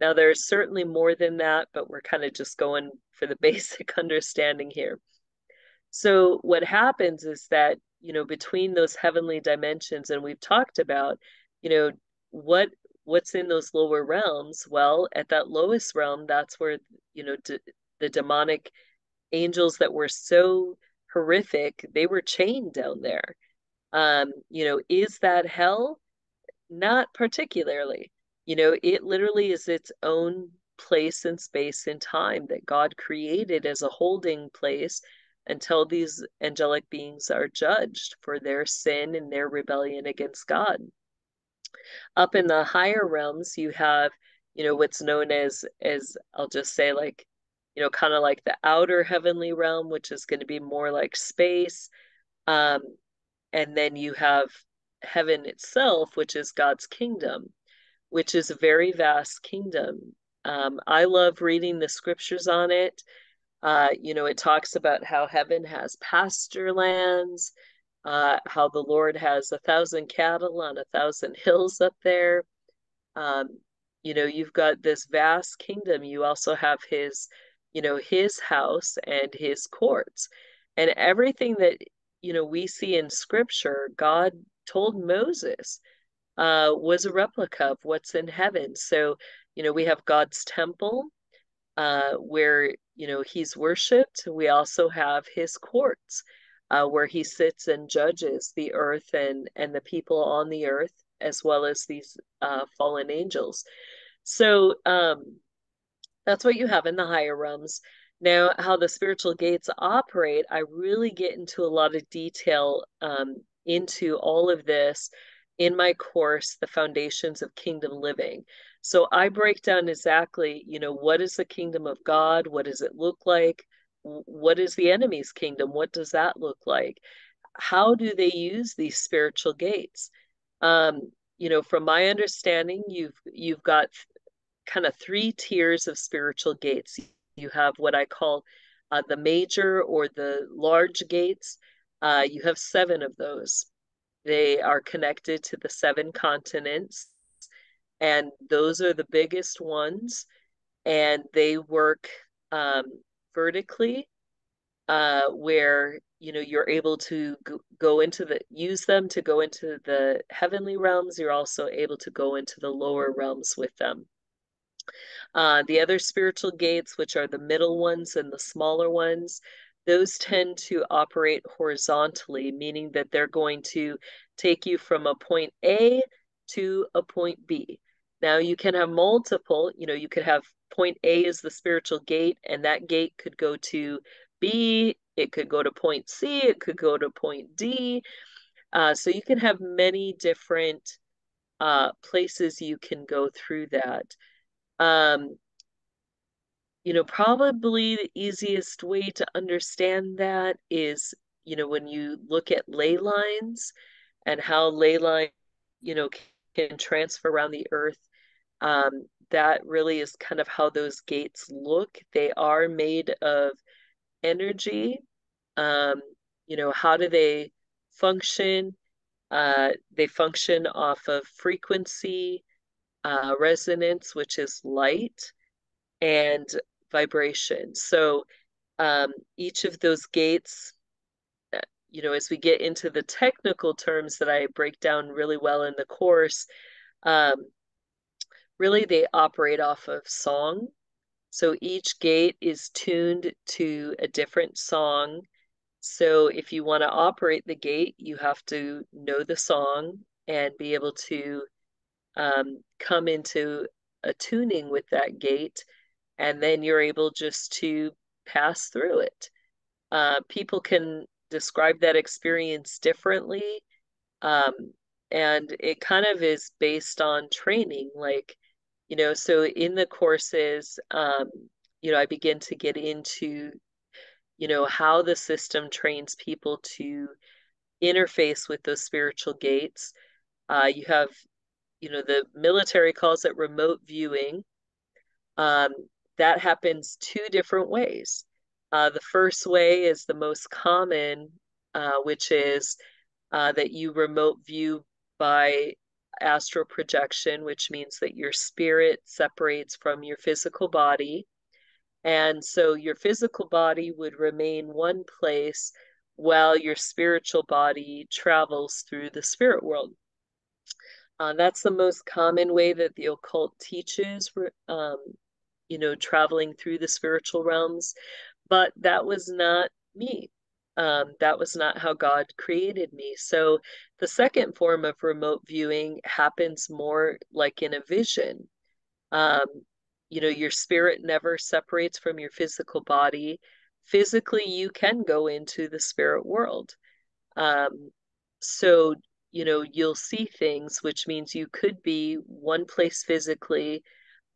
Now, there's certainly more than that, but we're kind of just going for the basic understanding here. So, what happens is that, you know, between those heavenly dimensions, and we've talked about, you know, what what's in those lower realms well at that lowest realm that's where you know d- the demonic angels that were so horrific they were chained down there. Um you know is that hell? Not particularly. You know it literally is its own place and space and time that god created as a holding place until these angelic beings are judged for their sin and their rebellion against god up in the higher realms you have you know what's known as as i'll just say like you know kind of like the outer heavenly realm which is going to be more like space um and then you have heaven itself, which is God's kingdom, which is a very vast kingdom. Um, I love reading the scriptures on it. Uh, you know, it talks about how heaven has pasture lands, uh, how the Lord has a thousand cattle on a thousand hills up there. Um, you know, you've got this vast kingdom. You also have his, you know, his house and his courts. And everything that you know we see in scripture god told moses uh, was a replica of what's in heaven so you know we have god's temple uh, where you know he's worshipped we also have his courts uh, where he sits and judges the earth and and the people on the earth as well as these uh, fallen angels so um, that's what you have in the higher realms now, how the spiritual gates operate, I really get into a lot of detail um, into all of this in my course, The Foundations of Kingdom Living. So I break down exactly, you know, what is the kingdom of God? What does it look like? What is the enemy's kingdom? What does that look like? How do they use these spiritual gates? Um, you know, from my understanding, you've you've got kind of three tiers of spiritual gates you have what I call uh, the major or the large gates. Uh, you have seven of those. They are connected to the seven continents, and those are the biggest ones. And they work um, vertically, uh, where you know you're able to go into the use them to go into the heavenly realms. You're also able to go into the lower realms with them. Uh, the other spiritual gates, which are the middle ones and the smaller ones, those tend to operate horizontally, meaning that they're going to take you from a point A to a point B. Now, you can have multiple, you know, you could have point A is the spiritual gate, and that gate could go to B, it could go to point C, it could go to point D. Uh, so you can have many different uh, places you can go through that. Um, you know, probably the easiest way to understand that is, you know, when you look at ley lines and how ley line, you know, can transfer around the earth. Um, that really is kind of how those gates look. They are made of energy. Um, you know, how do they function? Uh, they function off of frequency, uh, resonance, which is light, and vibration. So um, each of those gates, uh, you know, as we get into the technical terms that I break down really well in the course, um, really they operate off of song. So each gate is tuned to a different song So if you want to operate the gate, you have to know the song and be able to um, come into a tuning with that gate, and then you're able just to pass through it. Uh, people can describe that experience differently. Um, and it kind of is based on training. Like, you know, so in the courses, um, you know, I begin to get into, you know, how the system trains people to interface with those spiritual gates. Uh, you have, you know, the military calls it remote viewing. Um, that happens two different ways. Uh, the first way is the most common, uh, which is uh, that you remote view by astral projection, which means that your spirit separates from your physical body. And so your physical body would remain one place while your spiritual body travels through the spirit world. Uh, that's the most common way that the occult teaches, um, you know, traveling through the spiritual realms but that was not me. Um, that was not how God created me. So the second form of remote viewing happens more like in a vision. Um, you know, your spirit never separates from your physical body. Physically, you can go into the spirit world. Um, so, you know, you'll see things, which means you could be one place physically,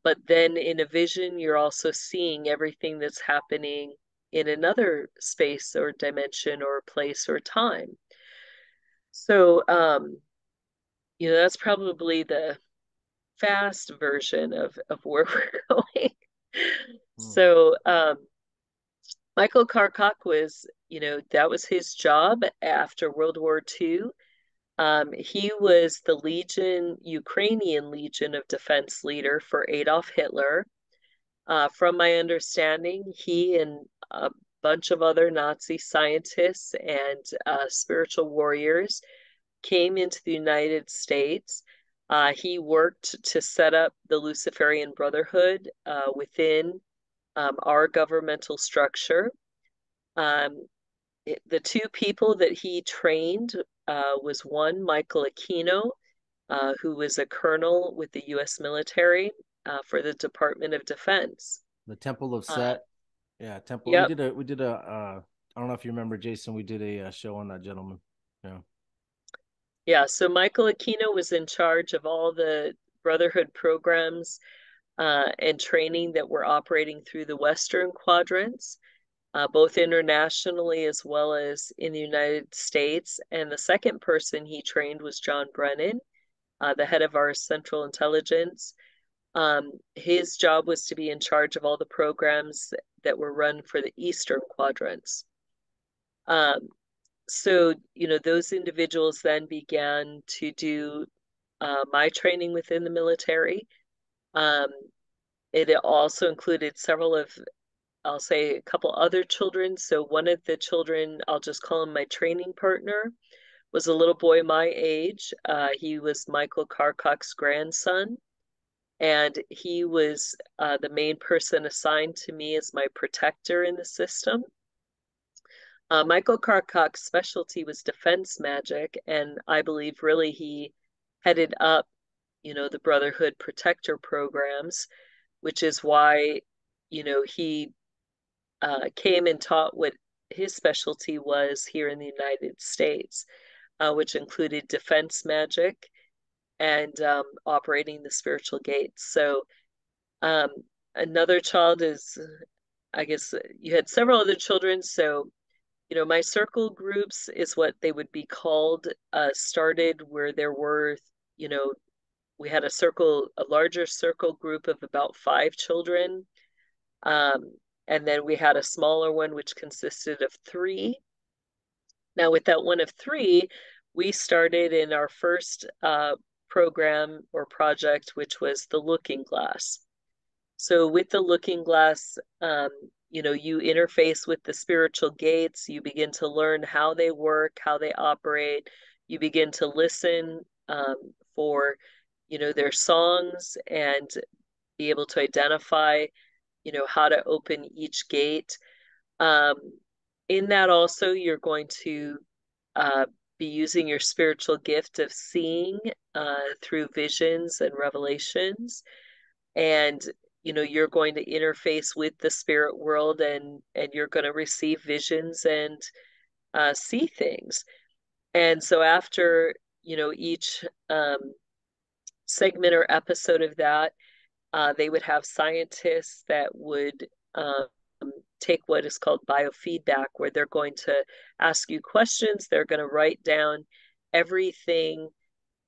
but then in a vision, you're also seeing everything that's happening in another space or dimension or place or time. So, um, you know, that's probably the fast version of, of where we're going. Hmm. So, um, Michael Karkoc was, you know, that was his job after World War II. Um, he was the Legion, Ukrainian Legion of Defense leader for Adolf Hitler. Uh, from my understanding, he and a bunch of other Nazi scientists and uh, spiritual warriors came into the United States. Uh, he worked to set up the Luciferian Brotherhood uh, within um, our governmental structure. Um, it, the two people that he trained uh, was one, Michael Aquino, uh, who was a colonel with the U.S. military, uh, for the Department of Defense. The Temple of Set. Yeah, Temple. Yep. We did a we did a uh, I don't know if you remember Jason, we did a, a uh, show on that gentleman. Yeah. Yeah, so Michael Aquino was in charge of all the Brotherhood programs uh, and training that were operating through the Western quadrants, uh, both internationally as well as in the United States. And the second person he trained was John Brennan, uh, the head of our Central Intelligence. Um, his job was to be in charge of all the programs that were run for the Eastern quadrants. Um, so, you know, those individuals then began to do uh, my training within the military. Um, it also included several of, I'll say, a couple other children. So, one of the children, I'll just call him my training partner, was a little boy my age. Uh, he was Michael Karkoc's grandson and he was uh, the main person assigned to me as my protector in the system. Uh, Michael Karkoc's specialty was defense magic, and I believe really he headed up, you know, the Brotherhood Protector programs, which is why, you know, he uh, came and taught what his specialty was here in the United States, uh, which included defense magic and um, operating the spiritual gates. So um, another child is, I guess you had several other children. So, you know, my circle groups is what they would be called, uh, started where there were, you know, we had a circle, a larger circle group of about five children. Um, and then we had a smaller one, which consisted of three. Now, with that one of three, we started in our first uh, program or project, which was the Looking Glass. So, with the Looking Glass, um, you know, you interface with the spiritual gates, you begin to learn how they work, how they operate, you begin to listen um, for, you know, their songs and be able to identify, you know, how to open each gate. Um, in that also you're going to uh, be using your spiritual gift of seeing uh, through visions and revelations. And you know you're going to interface with the spirit world and and you're going to receive visions and uh, see things. And so after you know each um, segment or episode of that uh, they would have scientists that would um, take what is called biofeedback, where they're going to ask you questions. They're going to write down everything,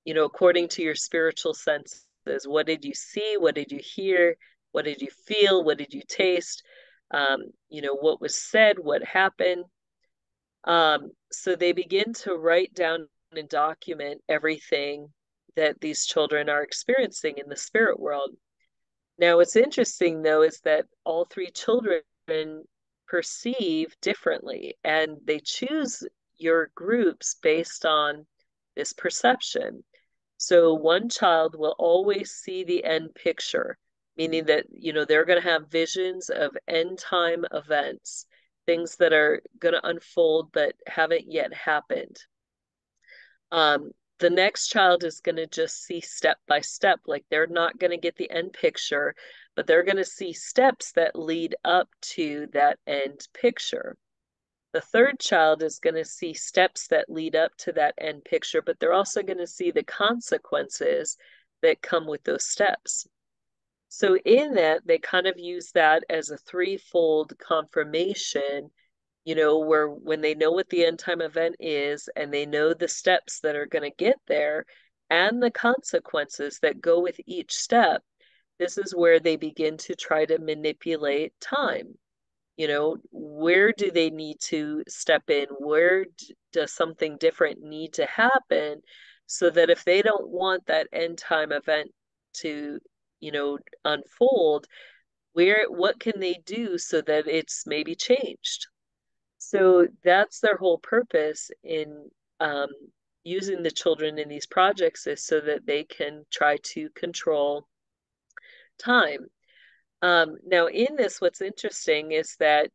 you know, according to your spiritual senses. What did you see? What did you hear? What did you feel? What did you taste? Um, you know, what was said? What happened? Um, so they begin to write down and document everything that these children are experiencing in the spirit world. Now, what's interesting though is that all three children perceive differently and they choose your groups based on this perception. So one child will always see the end picture, meaning that you know they're going to have visions of end time events, things that are going to unfold but haven't yet happened. Um, the next child is going to just see step by step, like they're not going to get the end picture, but they're going to see steps that lead up to that end picture. The third child is going to see steps that lead up to that end picture, but they're also going to see the consequences that come with those steps. So, in that, they kind of use that as a threefold confirmation, you know, where when they know what the end time event is and they know the steps that are going to get there and the consequences that go with each step, this is where they begin to try to manipulate time. You know, where do they need to step in? Where does something different need to happen so that if they don't want that end time event to, you know, unfold, where what can they do so that it's maybe changed? So that's their whole purpose in um, using the children in these projects is so that they can try to control time. Um, now, in this, what's interesting is that,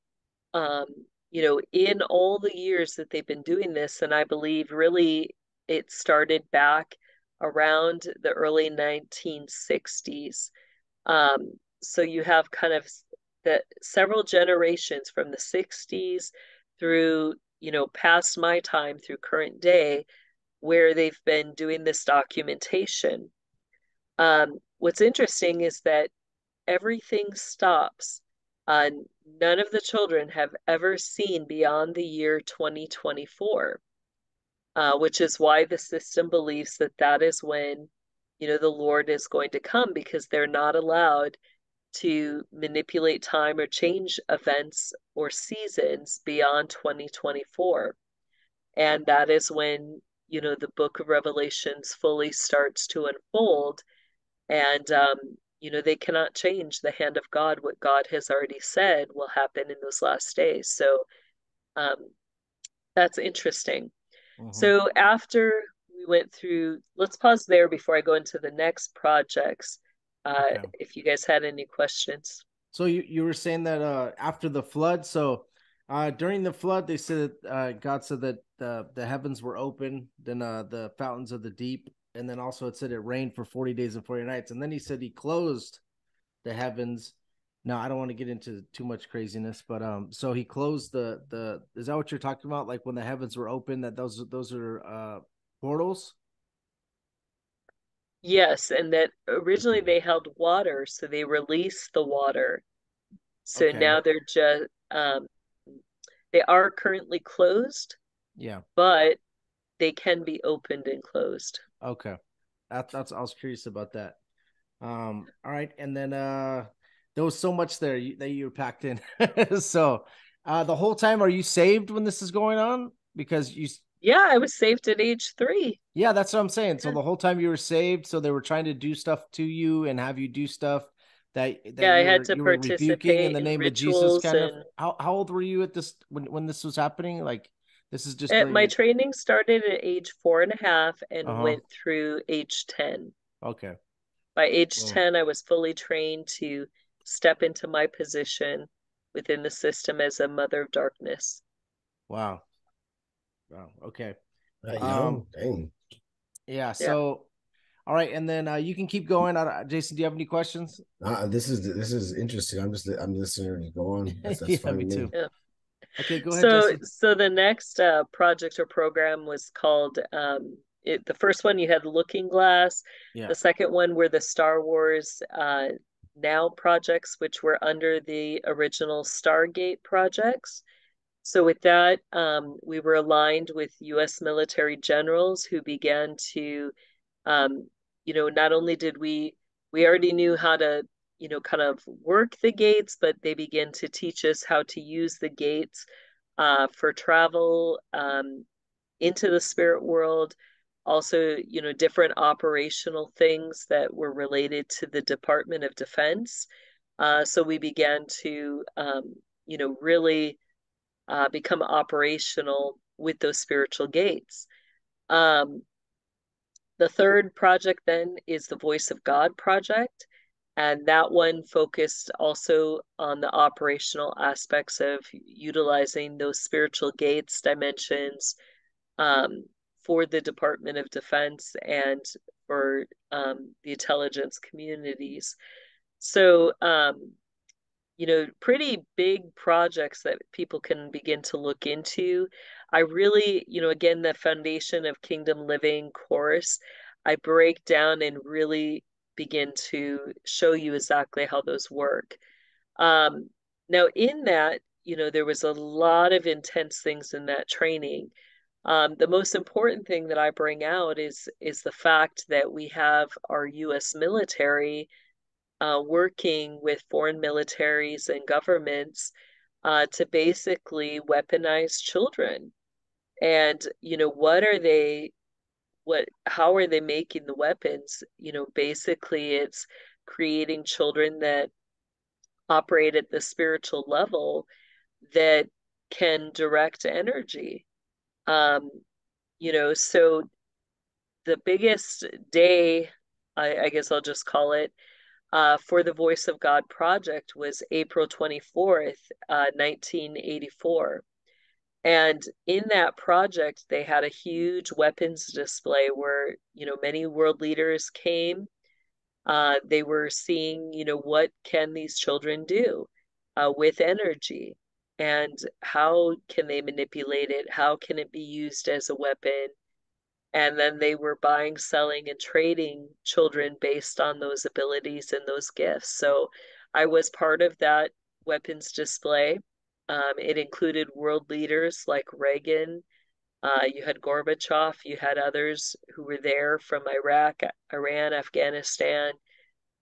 um, you know, in all the years that they've been doing this, and I believe really it started back around the early 1960s. Um, so you have kind of the several generations from the 60s through, you know, past my time through current day, where they've been doing this documentation. Um, what's interesting is that everything stops. Uh, none of the children have ever seen beyond the year 2024, uh, which is why the system believes that that is when, you know, the Lord is going to come because they're not allowed to manipulate time or change events or seasons beyond 2024. And that is when, you know, the book of Revelations fully starts to unfold and um, you know they cannot change the hand of god what god has already said will happen in those last days so um, that's interesting mm-hmm. so after we went through let's pause there before i go into the next projects uh, okay. if you guys had any questions. So you, you were saying that uh, after the flood so uh, during the flood they said that uh, god said that the, the heavens were open then uh, the fountains of the deep and then also it said it rained for 40 days and 40 nights and then he said he closed the heavens. No i don't want to get into too much craziness but um so he closed the the is that what you're talking about? Like when the heavens were open that those those are uh portals yes and that originally they held water so they released the water so okay. now they're just um they are currently closed yeah but they can be opened and closed Okay. That, that's I was curious about that. Um, all right, and then uh there was so much there you, that you were packed in. so uh the whole time are you saved when this is going on? Because you Yeah, I was saved at age three. Yeah, that's what I'm saying. So the whole time you were saved, so they were trying to do stuff to you and have you do stuff that, that yeah, I had to participate in the name of Jesus. Kind and... of. How how old were you at this when when this was happening? Like this is just my training started at age four and a half and uh-huh. went through age 10. Okay. By age 10, I was fully trained to step into my position within the system as a mother of darkness. Wow. Wow. Okay. Uh, um, dang. Yeah. So, all right, and then uh, you can keep going. Uh, Jason, do you have any questions? Uh, this is this is interesting. I'm just I'm listening. Go on. That's, that's yeah, fine me too. Yeah. Okay, go ahead. So, Jason. so the next uh, project or program was called. Um, it, the first one you had Looking Glass. Yeah. The second one were the Star Wars uh, Now projects, which were under the original Stargate projects. So with that, um, we were aligned with U.S. military generals who began to, um, you know, not only did we we already knew how to, you know, kind of work the gates, but they began to teach us how to use the gates uh, for travel um, into the spirit world. Also, you know, different operational things that were related to the Department of Defense. Uh, so we began to, um, you know, really uh, become operational with those spiritual gates. Um, the third project then is the Voice of God project. And that one focused also on the operational aspects of utilizing those spiritual gates dimensions um, for the Department of Defense and for um, the intelligence communities. So um, you know, pretty big projects that people can begin to look into. I really, you know, again, the foundation of Kingdom Living course, I break down and really begin to show you exactly how those work. Um, now, in that, you know, there was a lot of intense things in that training. Um, the most important thing that I bring out is is the fact that we have our U.S. military uh, working with foreign militaries and governments uh, to basically weaponize children. And, you know, what are they, what, how are they making the weapons? You know, basically it's creating children that operate at the spiritual level that can direct energy. Um, you know, so the biggest day, I, I guess I'll just call it, uh, for the Voice of God project was April 24th, uh, 1984. And in that project, they had a huge weapons display where, you know, many world leaders came. Uh, they were seeing, you know, what can these children do uh, with energy and how can they manipulate it? How can it be used as a weapon? And then they were buying selling and trading children based on those abilities and those gifts. So i was part of that weapons display. Um, it included world leaders like reagan uh, you had gorbachev you had others who were there from iraq iran afghanistan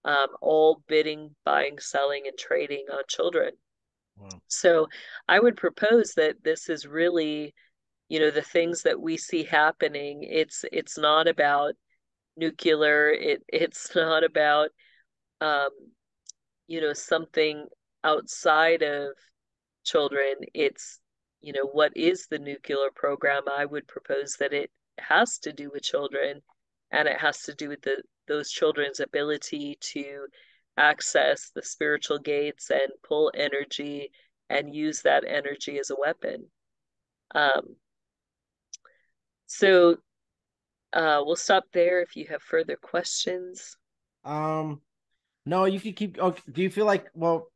um, all bidding buying selling and trading on children. Wow. so i would propose that this is really you know the things that we see happening it's it's not about nuclear it it's not about um you know something outside of children. It's you know what is the nuclear program? I would propose that it has to do with children and it has to do with the those children's ability to access the spiritual gates and pull energy and use that energy as a weapon. Um, so uh, we'll stop there if you have further questions. Um, no, you can keep. Oh, do you feel like well,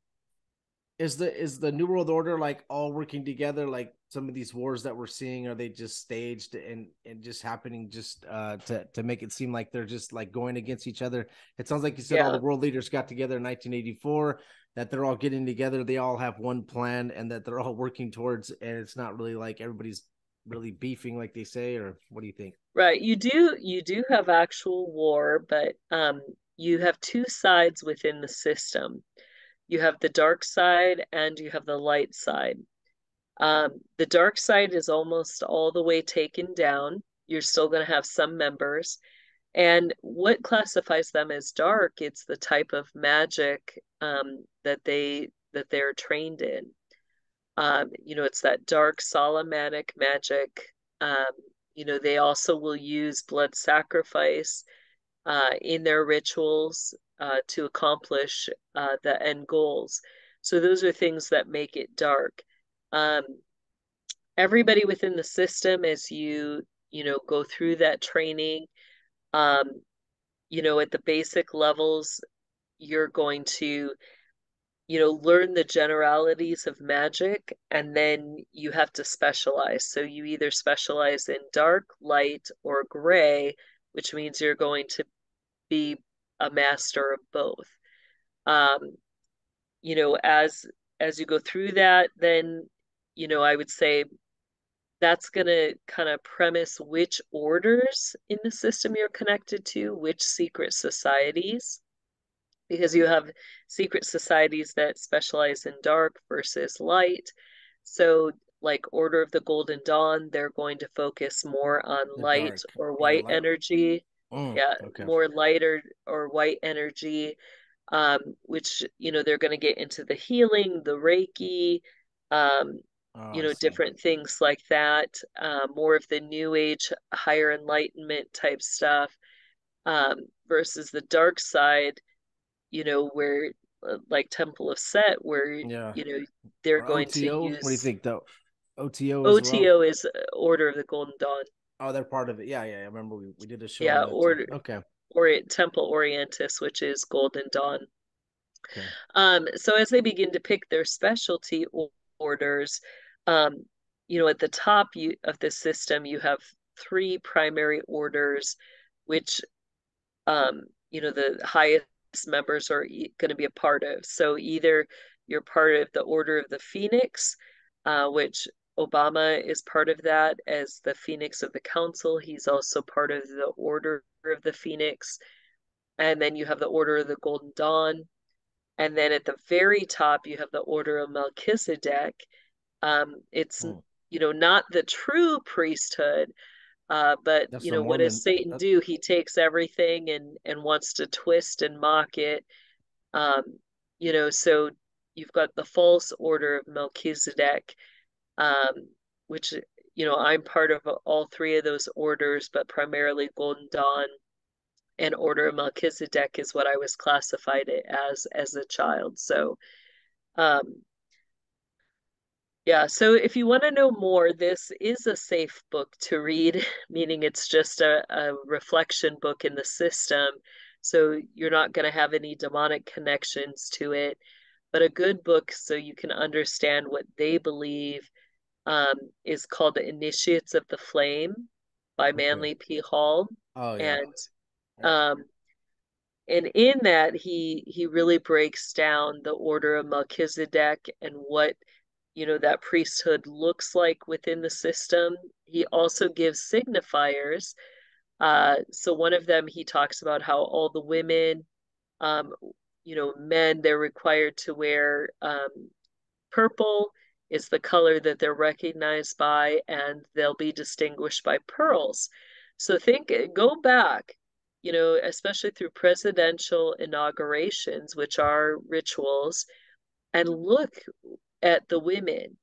is the is the New World Order like all working together? Like some of these wars that we're seeing, are they just staged and and just happening just uh to to make it seem like they're just like going against each other? It sounds like you said yeah. all the world leaders got together in 1984. That they're all getting together, they all have one plan, and that they're all working towards. And it's not really like everybody's really beefing like they say or what do you think? Right you do you do have actual war but um you have two sides within the system. You have the dark side and you have the light side. Um the dark side is almost all the way taken down. You're still going to have some members. And what classifies them as dark it's the type of magic um, that they that they're trained in um, you know, it's that dark Solomonic magic. Um, you know, they also will use blood sacrifice uh, in their rituals uh, to accomplish uh, the end goals. So those are things that make it dark. Um, everybody within the system as you you know go through that training um you know at the basic levels you're going to you know learn the generalities of magic and then you have to specialize. So you either specialize in dark light or gray which means you're going to be a master of both. Um you know as as you go through that then you know i would say that's going to kind of premise which orders in the system you're connected to which secret societies because you have secret societies that specialize in dark versus light. So, like Order of the Golden Dawn, they're going to focus more on the light dark. or white light. energy. Mm, yeah, okay. more lighter or white energy, um, which you know they're going to get into the healing, the Reiki, um, oh, you know, different things like that. Uh, more of the New Age, higher enlightenment type stuff, um, versus the dark side you know, where uh, like Temple of Set, where yeah. you know they're or going OTO? to use. What do you think though? OTO. OTO well? is uh, Order of the Golden Dawn. Oh, they're part of it. Yeah, yeah. I remember we, we did a show. Yeah, Order. Okay. Or Temple Orientis, which is Golden Dawn. Okay. Um, so as they begin to pick their specialty orders, um, you know, at the top you, of the system, you have three primary orders, which, um, you know, the highest members are going to be a part of. So either you're part of the Order of the Phoenix, uh, which Obama is part of that as the Phoenix of the Council. He's also part of the Order of the Phoenix. And then you have the Order of the Golden Dawn. And then at the very top, you have the Order of Melchizedek. Um, it's, oh. you know, not the true priesthood, uh, but That's you know, what does Satan That's... do? He takes everything and and wants to twist and mock it. Um, you know, so you've got the false order of Melchizedek, um, which you know I'm part of all three of those orders, but primarily Golden Dawn and Order of Melchizedek is what I was classified as as a child. So, um, yeah, so if you want to know more, this is a safe book to read, meaning it's just a, a reflection book in the system. So you're not going to have any demonic connections to it, but a good book so you can understand what they believe um, is called The Initiates of the Flame by okay. Manly P. Hall. Oh, yeah. And um, and in that he he really breaks down the order of Melchizedek and what you know that priesthood looks like within the system. He also gives signifiers uh, so one of them he talks about how all the women um, you know men they're required to wear um, purple is the color that they're recognized by and they'll be distinguished by pearls. So think go back you know especially through presidential inaugurations which are rituals and look at the women.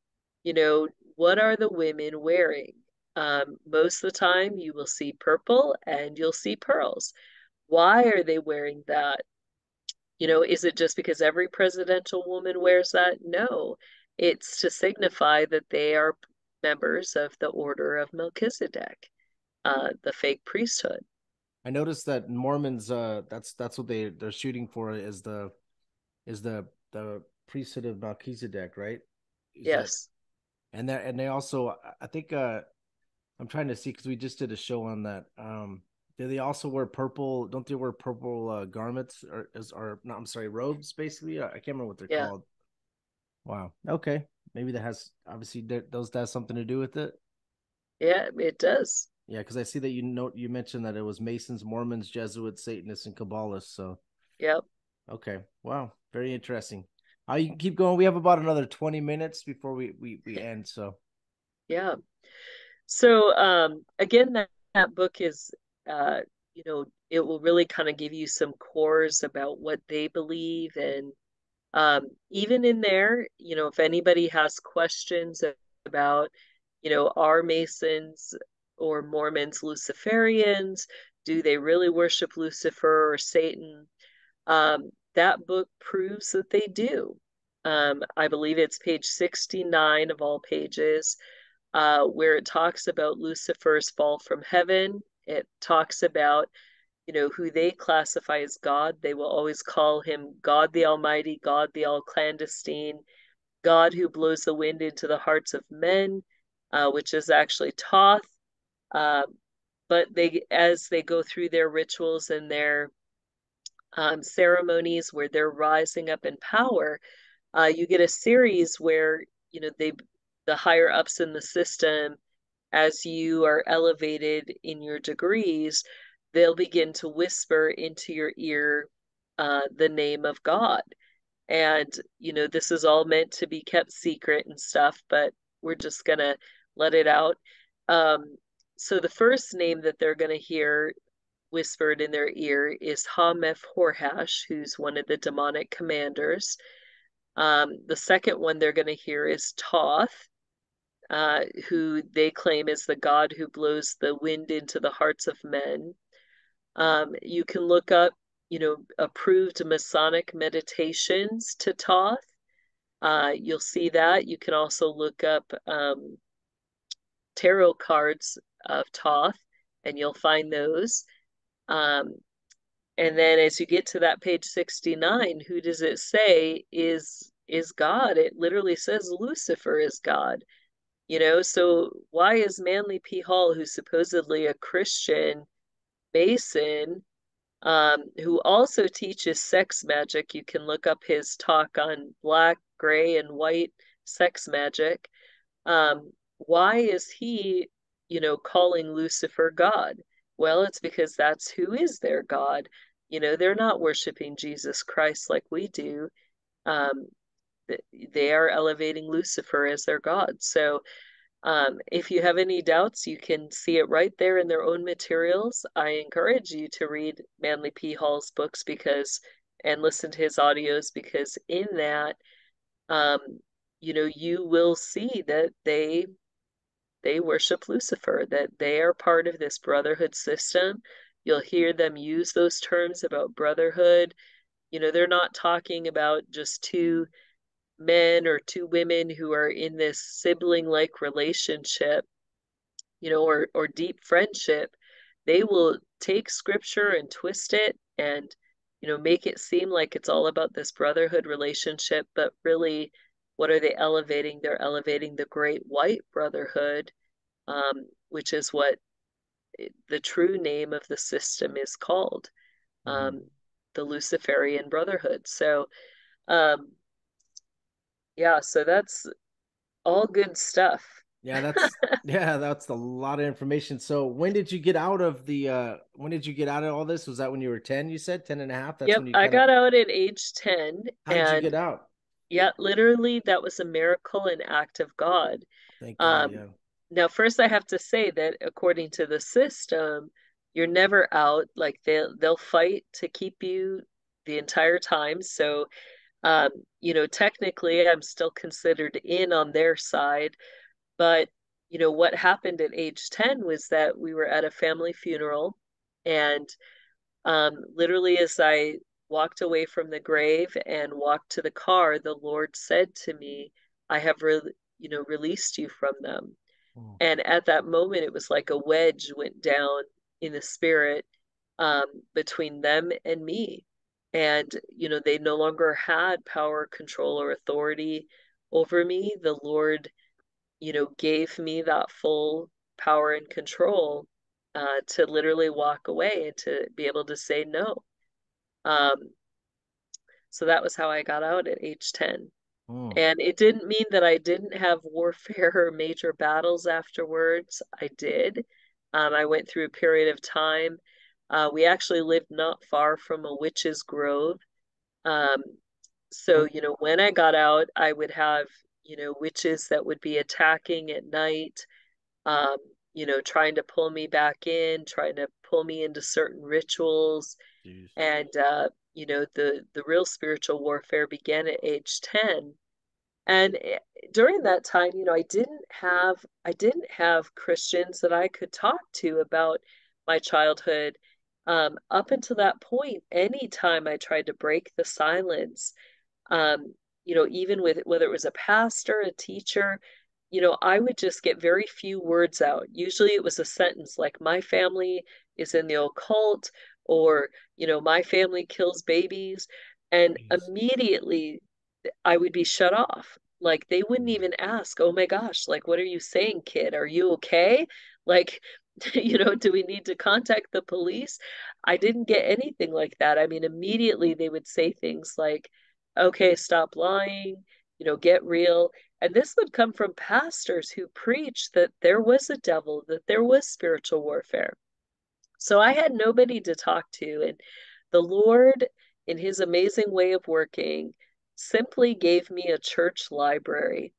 You know, what are the women wearing? Um, most of the time, you will see purple and you'll see pearls. Why are they wearing that? You know, is it just because every presidential woman wears that? No, it's to signify that they are members of the Order of Melchizedek, uh, the fake priesthood. I noticed that Mormons, uh, that's that's what they they're shooting for is the is the the priesthood of Melchizedek, right? Is yes. That, and that and they also I think uh I'm trying to see because we just did a show on that. Um do they also wear purple? Don't they wear purple uh, garments or is or no? I'm sorry, robes. Basically, I can't remember what they're yeah. called. Wow. Okay. Maybe that has obviously those that has something to do with it. Yeah, it does. Yeah, because I see that you note you mentioned that it was Masons, Mormons, Jesuits, Satanists, and Kabbalists. So. Yep. Okay. Wow. Very interesting. Uh, you can keep going. We have about another 20 minutes before we, we, we end. So, yeah. So, um, again, that, that book is, uh, you know, it will really kind of give you some cores about what they believe. And um, even in there, you know, if anybody has questions about, you know, are Masons or Mormons Luciferians? Do they really worship Lucifer or Satan? Um, that book proves that they do. Um, I believe it's page 69 of all pages. uh, where it talks about Lucifer's fall from heaven. It talks about, you know, who they classify as God. They will always call him God the Almighty, God the All Clandestine, God who blows the wind into the hearts of men, uh, which is actually Thoth. Uh, but they, as they go through their rituals and their um, ceremonies where they're rising up in power, uh, you get a series where you know they the higher ups in the system as you are elevated in your degrees they'll begin to whisper into your ear uh, the name of god. And you know this is all meant to be kept secret and stuff but we're just gonna let it out. Um, so the first name that they're gonna hear whispered in their ear is Hamef Horhash, who's one of the demonic commanders. Um, the second one they're going to hear is Thoth, uh, who they claim is the god who blows the wind into the hearts of men. Um, you can look up, you know, approved Masonic meditations to Thoth. Uh, you'll see that. You can also look up um, tarot cards of Thoth, and you'll find those. Um, and then as you get to that page 69, who does it say is is God? It literally says Lucifer is God. You know, so why is Manly P. Hall, who's supposedly a Christian Mason, um, who also teaches sex magic, you can look up his talk on black, gray, and white sex magic. Um, why is he, you know, calling Lucifer God? Well, it's because that's who is their God. You know, they're not worshiping Jesus Christ like we do. Um, they are elevating Lucifer as their God. So, um, if you have any doubts, you can see it right there in their own materials. I encourage you to read Manly P. Hall's books because and listen to his audios because in that, um, you know, you will see that they they worship Lucifer, that they are part of this brotherhood system. You'll hear them use those terms about brotherhood. You know, they're not talking about just two men or two women who are in this sibling like relationship, you know, or, or deep friendship. They will take scripture and twist it and, you know, make it seem like it's all about this brotherhood relationship, but really what are they elevating? They're elevating the great white brotherhood, um, which is what the true name of the system is called, mm-hmm. um, the Luciferian Brotherhood. So, um, yeah, so that's all good stuff. Yeah, that's yeah, that's a lot of information. So when did you get out of the uh when did you get out of all this? Was that when you were 10, you said 10 and a half? That's yep, I got out at age 10. How did you get out? Yeah, literally, that was a miracle and act of God. Thank God, um, yeah. Now, first, I have to say that according to the system, you're never out. Like they'll they'll fight to keep you the entire time. So, um, you know, technically, I'm still considered in on their side. But you know, what happened at age ten was that we were at a family funeral, and um, literally, as I walked away from the grave and walked to the car, the Lord said to me, I have re- you know released you from them. Mm. And at that moment it was like a wedge went down in the spirit um, between them and me. And you know, they no longer had power, control, or authority over me. The Lord, you know, gave me that full power and control uh, to literally walk away and to be able to say no. Um, so that was how I got out at age 10. Hmm. And it didn't mean that I didn't have warfare or major battles afterwards. I did. Um, I went through a period of time. Uh, we actually lived not far from a witch's grove. Um, so, hmm. you know, when I got out, I would have, you know, witches that would be attacking at night, um, you know, trying to pull me back in, trying to pull me into certain rituals. Jeez. And, uh, you know the the real spiritual warfare began at age 10 and eh, during that time you know i didn't have i didn't have christians that i could talk to about my childhood um, up until that point anytime i tried to break the silence um, you know even with whether it was a pastor a teacher you know, I would just get very few words out. Usually it was a sentence like, my family is in the occult, or, you know, my family kills babies. And immediately I would be shut off. Like they wouldn't mm. even ask, oh my gosh, like, what are you saying, kid? Are you okay? Like, you know, do we need to contact the police? I didn't get anything like that. I mean, immediately they would say things like, okay, stop lying, you know, get real. And this would come from pastors who preached that there was a devil, that there was spiritual warfare. So I had nobody to talk to. And the Lord, in his amazing way of working, simply gave me a church library.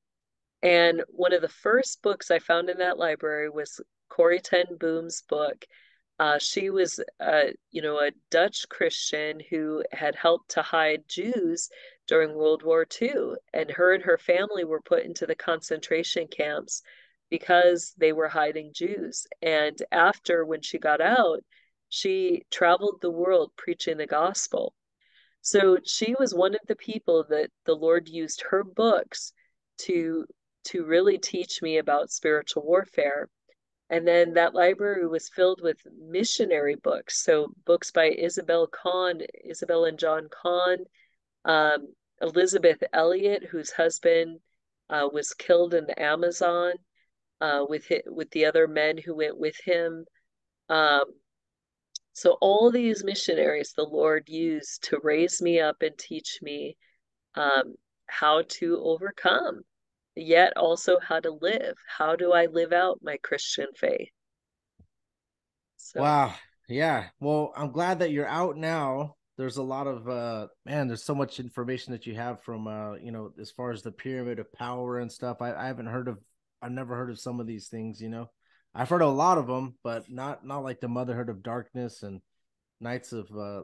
And one of the first books I found in that library was Corrie ten Boom's book. Uh, she was, uh, you know, a Dutch Christian who had helped to hide Jews during World War II, and her and her family were put into the concentration camps because they were hiding Jews. And after, when she got out, she traveled the world preaching the gospel. So she was one of the people that the Lord used her books to to really teach me about spiritual warfare. And then that library was filled with missionary books. So books by Isobel Kuhn, Isobel and John Kuhn, um, Elisabeth Elliot, whose husband uh, was killed in the Amazon uh, with his, with the other men who went with him. Um, so all these missionaries the Lord used to raise me up and teach me um, how to overcome, yet also how to live. How do I live out my Christian faith? So. Wow. Yeah. Well, I'm glad that you're out now. There's a lot of uh man, there's so much information that you have from uh, you know, as far as the pyramid of power and stuff. I, I haven't heard of I've never heard of some of these things, you know. I've heard a lot of them, but not not like the Motherhood of Darkness and Knights of uh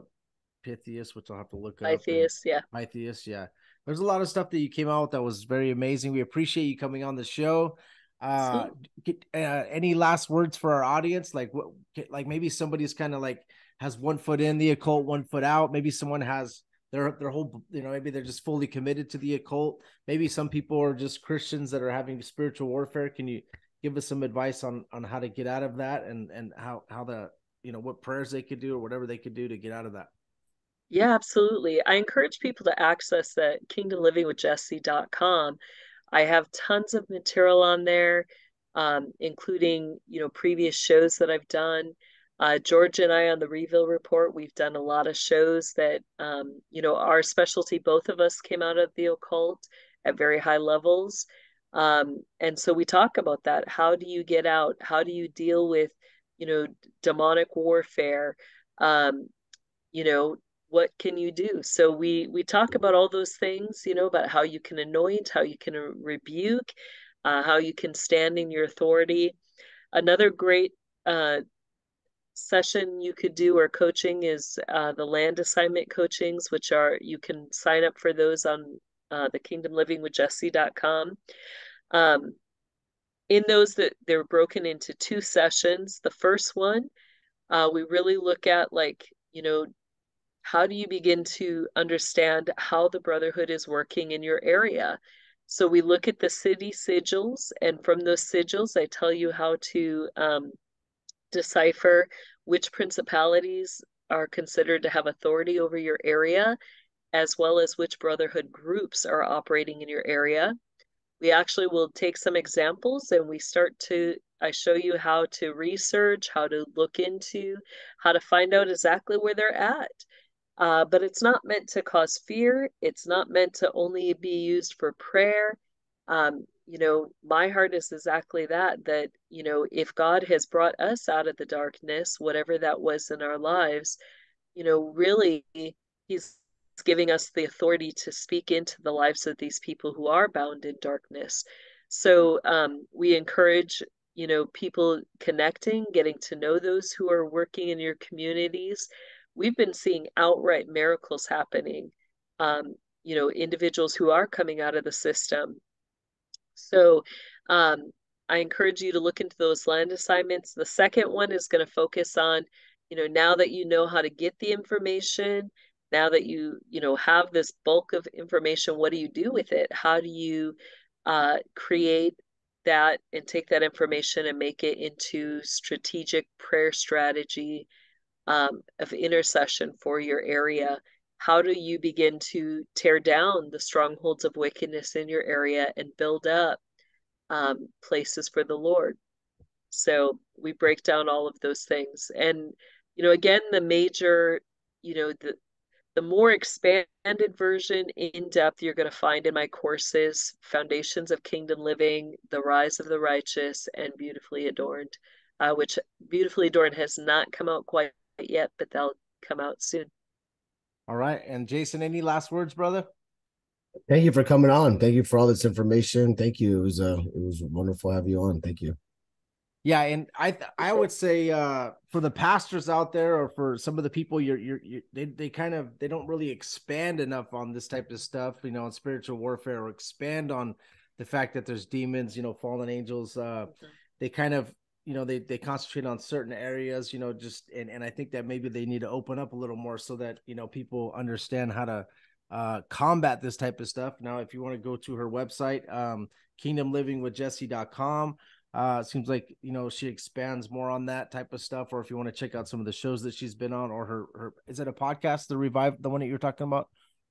Pythias, which I'll have to look up. Pythias, yeah. Pythias, yeah. There's a lot of stuff that you came out with that was very amazing. We appreciate you coming on the show. Uh, get, uh any last words for our audience? Like what like maybe somebody's kind of like has one foot in the occult, one foot out. Maybe someone has their their whole you know maybe they're just fully committed to the occult. Maybe some people are just christians that are having spiritual warfare. Can you give us some advice on on how to get out of that and and how how the you know what prayers they could do or whatever they could do to get out of that? Yeah absolutely. I encourage people to access the kingdomlivingwithjessie.com i have tons of material on there um, including you know previous shows that i've done uh, george and i on the reveal report we've done a lot of shows that um, you know our specialty both of us came out of the occult at very high levels um, and so we talk about that. How do you get out? How do you deal with, you know, demonic warfare? Um, you know, what can you do? So we we talk about all those things, you know, about how you can anoint, how you can rebuke, uh, how you can stand in your authority. Another great uh, session you could do or coaching is uh, the land assignment coachings, which are you can sign up for those on uh, the kingdomlivingwithjessie.com. Um, in those that they're broken into two sessions. The first one, uh, we really look at like, you know, how do you begin to understand how the Brotherhood is working in your area? So we look at the city sigils, and from those sigils, I tell you how to um, decipher which principalities are considered to have authority over your area as well as which brotherhood groups are operating in your area. We actually will take some examples and we start to, I show you how to research, how to look into, how to find out exactly where they're at. Uh, but it's not meant to cause fear. It's not meant to only be used for prayer. Um, you know, my heart is exactly that, that, you know, if God has brought us out of the darkness, whatever that was in our lives, you know, really, He's giving us the authority to speak into the lives of these people who are bound in darkness. So um, we encourage, you know, people connecting, getting to know those who are working in your communities. We've been seeing outright miracles happening. Um, you know, individuals who are coming out of the system. So um, I encourage you to look into those land assignments. The second one is going to focus on, you know, now that you know how to get the information, now that you you know have this bulk of information what do you do with it how do you uh, create that and take that information and make it into strategic prayer strategy um, of intercession for your area how do you begin to tear down the strongholds of wickedness in your area and build up um, places for the lord? So we break down all of those things. And you know again the major you know the the more expanded version in depth you're going to find in my courses foundations of kingdom living the rise of the righteous and beautifully adorned uh, which beautifully adorned has not come out quite yet but they'll come out soon all right and jason any last words brother thank you for coming on thank you for all this information thank you it was uh it was wonderful to have you on thank you yeah, and I I would say uh, for the pastors out there, or for some of the people, you're you're, you're they they kind of they don't really expand enough on this type of stuff, you know, on spiritual warfare, or expand on the fact that there's demons, you know, fallen angels. Uh. They kind of you know they they concentrate on certain areas, you know, just and and I think that maybe they need to open up a little more so that you know people understand how to uh, combat this type of stuff. Now, if you want to go to her website, um, kingdomlivingwithjessie.com uh, seems like you know she expands more on that type of stuff. Or if you want to check out some of the shows that she's been on, or her her is it a podcast, the revive, the one that you're talking about?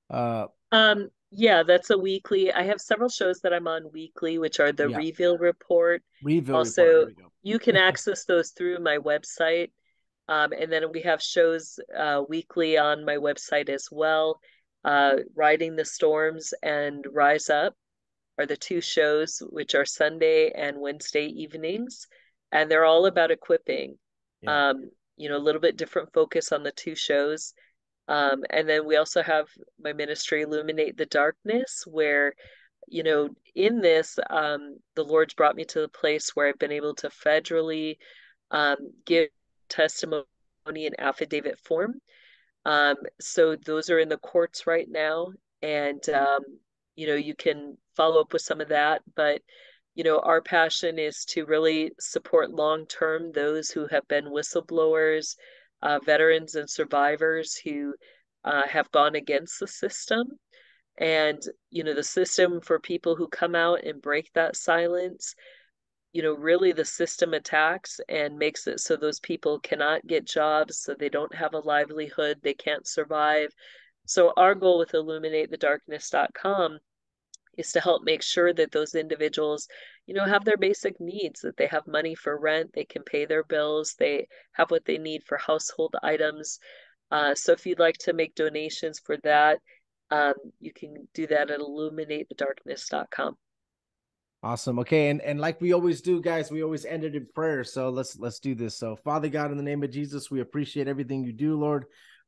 Uh, um, yeah, that's a weekly. I have several shows that I'm on weekly, which are the yeah. Reveal Report. Reveal also, report. you can access those through my website. Um, and then we have shows uh, weekly on my website as well. Uh, Riding the Storms and Rise Up are the two shows, which are Sunday and Wednesday evenings, and they're all about equipping. Yeah. Um, you know, a little bit different focus on the two shows. Um, and then we also have my ministry, Illuminate the Darkness, where, you know, in this, um, the Lord's brought me to the place where I've been able to federally um, give testimony in affidavit form. Um, so those are in the courts right now. And, um, you know, you can follow up with some of that. But, you know, our passion is to really support long term those who have been whistleblowers, uh, veterans, and survivors who uh, have gone against the system. And, you know, the system for people who come out and break that silence, you know, really the system attacks and makes it so those people cannot get jobs, so they don't have a livelihood, they can't survive. So, our goal with illuminatethedarkness.com is to help make sure that those individuals you know have their basic needs that they have money for rent they can pay their bills they have what they need for household items. Uh, so if you'd like to make donations for that um, you can do that at illuminatethedarkness.com awesome. Okay and and like we always do guys we always end it in prayer. So let's let's do this. So father god in the name of jesus we appreciate everything you do lord.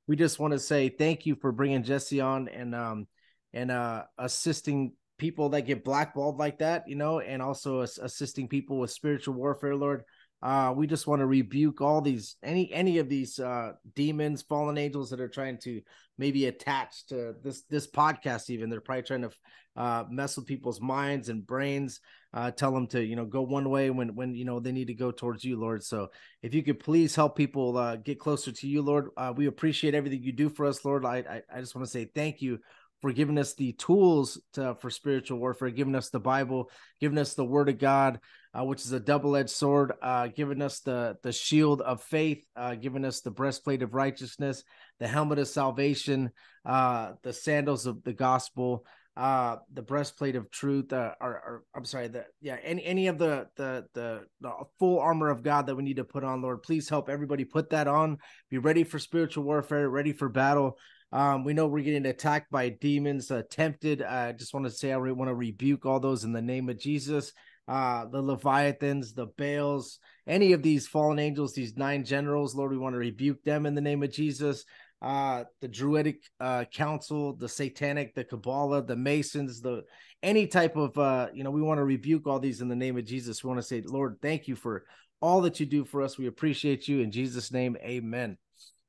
We just want to say thank you for bringing jessie on and um and uh assisting people that get blackballed like that, you know, and also assisting people with spiritual warfare, Lord. Uh, we just want to rebuke all these any any of these uh demons, fallen angels that are trying to maybe attach to this this podcast. Even they're probably trying to uh mess with people's minds and brains. Uh, tell them to you know go one way when when you know they need to go towards you, Lord. So if you could please help people uh, get closer to you, Lord. Uh, we appreciate everything you do for us, Lord. I I, I just want to say thank you for giving us the tools to, for spiritual warfare, giving us the Bible, giving us the Word of God, uh, which is a double-edged sword, uh, giving us the the shield of faith, uh, giving us the breastplate of righteousness, the helmet of salvation, uh, the sandals of the gospel, uh, the breastplate of truth, uh, or, or, I'm sorry, the yeah, any any of the, the the the full armor of God that we need to put on, Lord, please help everybody put that on. Be ready for spiritual warfare, ready for battle. Um, we know we're getting attacked by demons, uh, tempted. I just want to say I want to rebuke all those in the name of Jesus. Uh, the Leviathans, the Baals, any of these fallen angels, these nine generals, Lord, we want to rebuke them in the name of Jesus. Uh, the Druidic uh, Council, the Satanic, the Kabbalah, the Masons, the any type of uh, you know, we want to rebuke all these in the name of Jesus. We want to say, Lord, thank you for all that you do for us. We appreciate you in Jesus' name. Amen.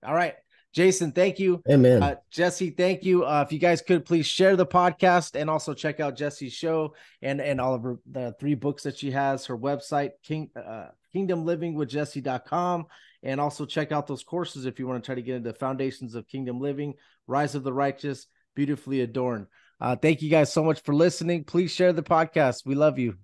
All right. Jason, thank you. Amen. Uh, Jessie, thank you. Uh, if you guys could please share the podcast and also check out Jessie's show and and all of her the three books that she has, her website, King uh, kingdomlivingwithjessie.com. And also check out those courses if you want to try to get into foundations of kingdom living, rise of the righteous, beautifully adorned. Uh, thank you guys so much for listening. Please share the podcast. We love you.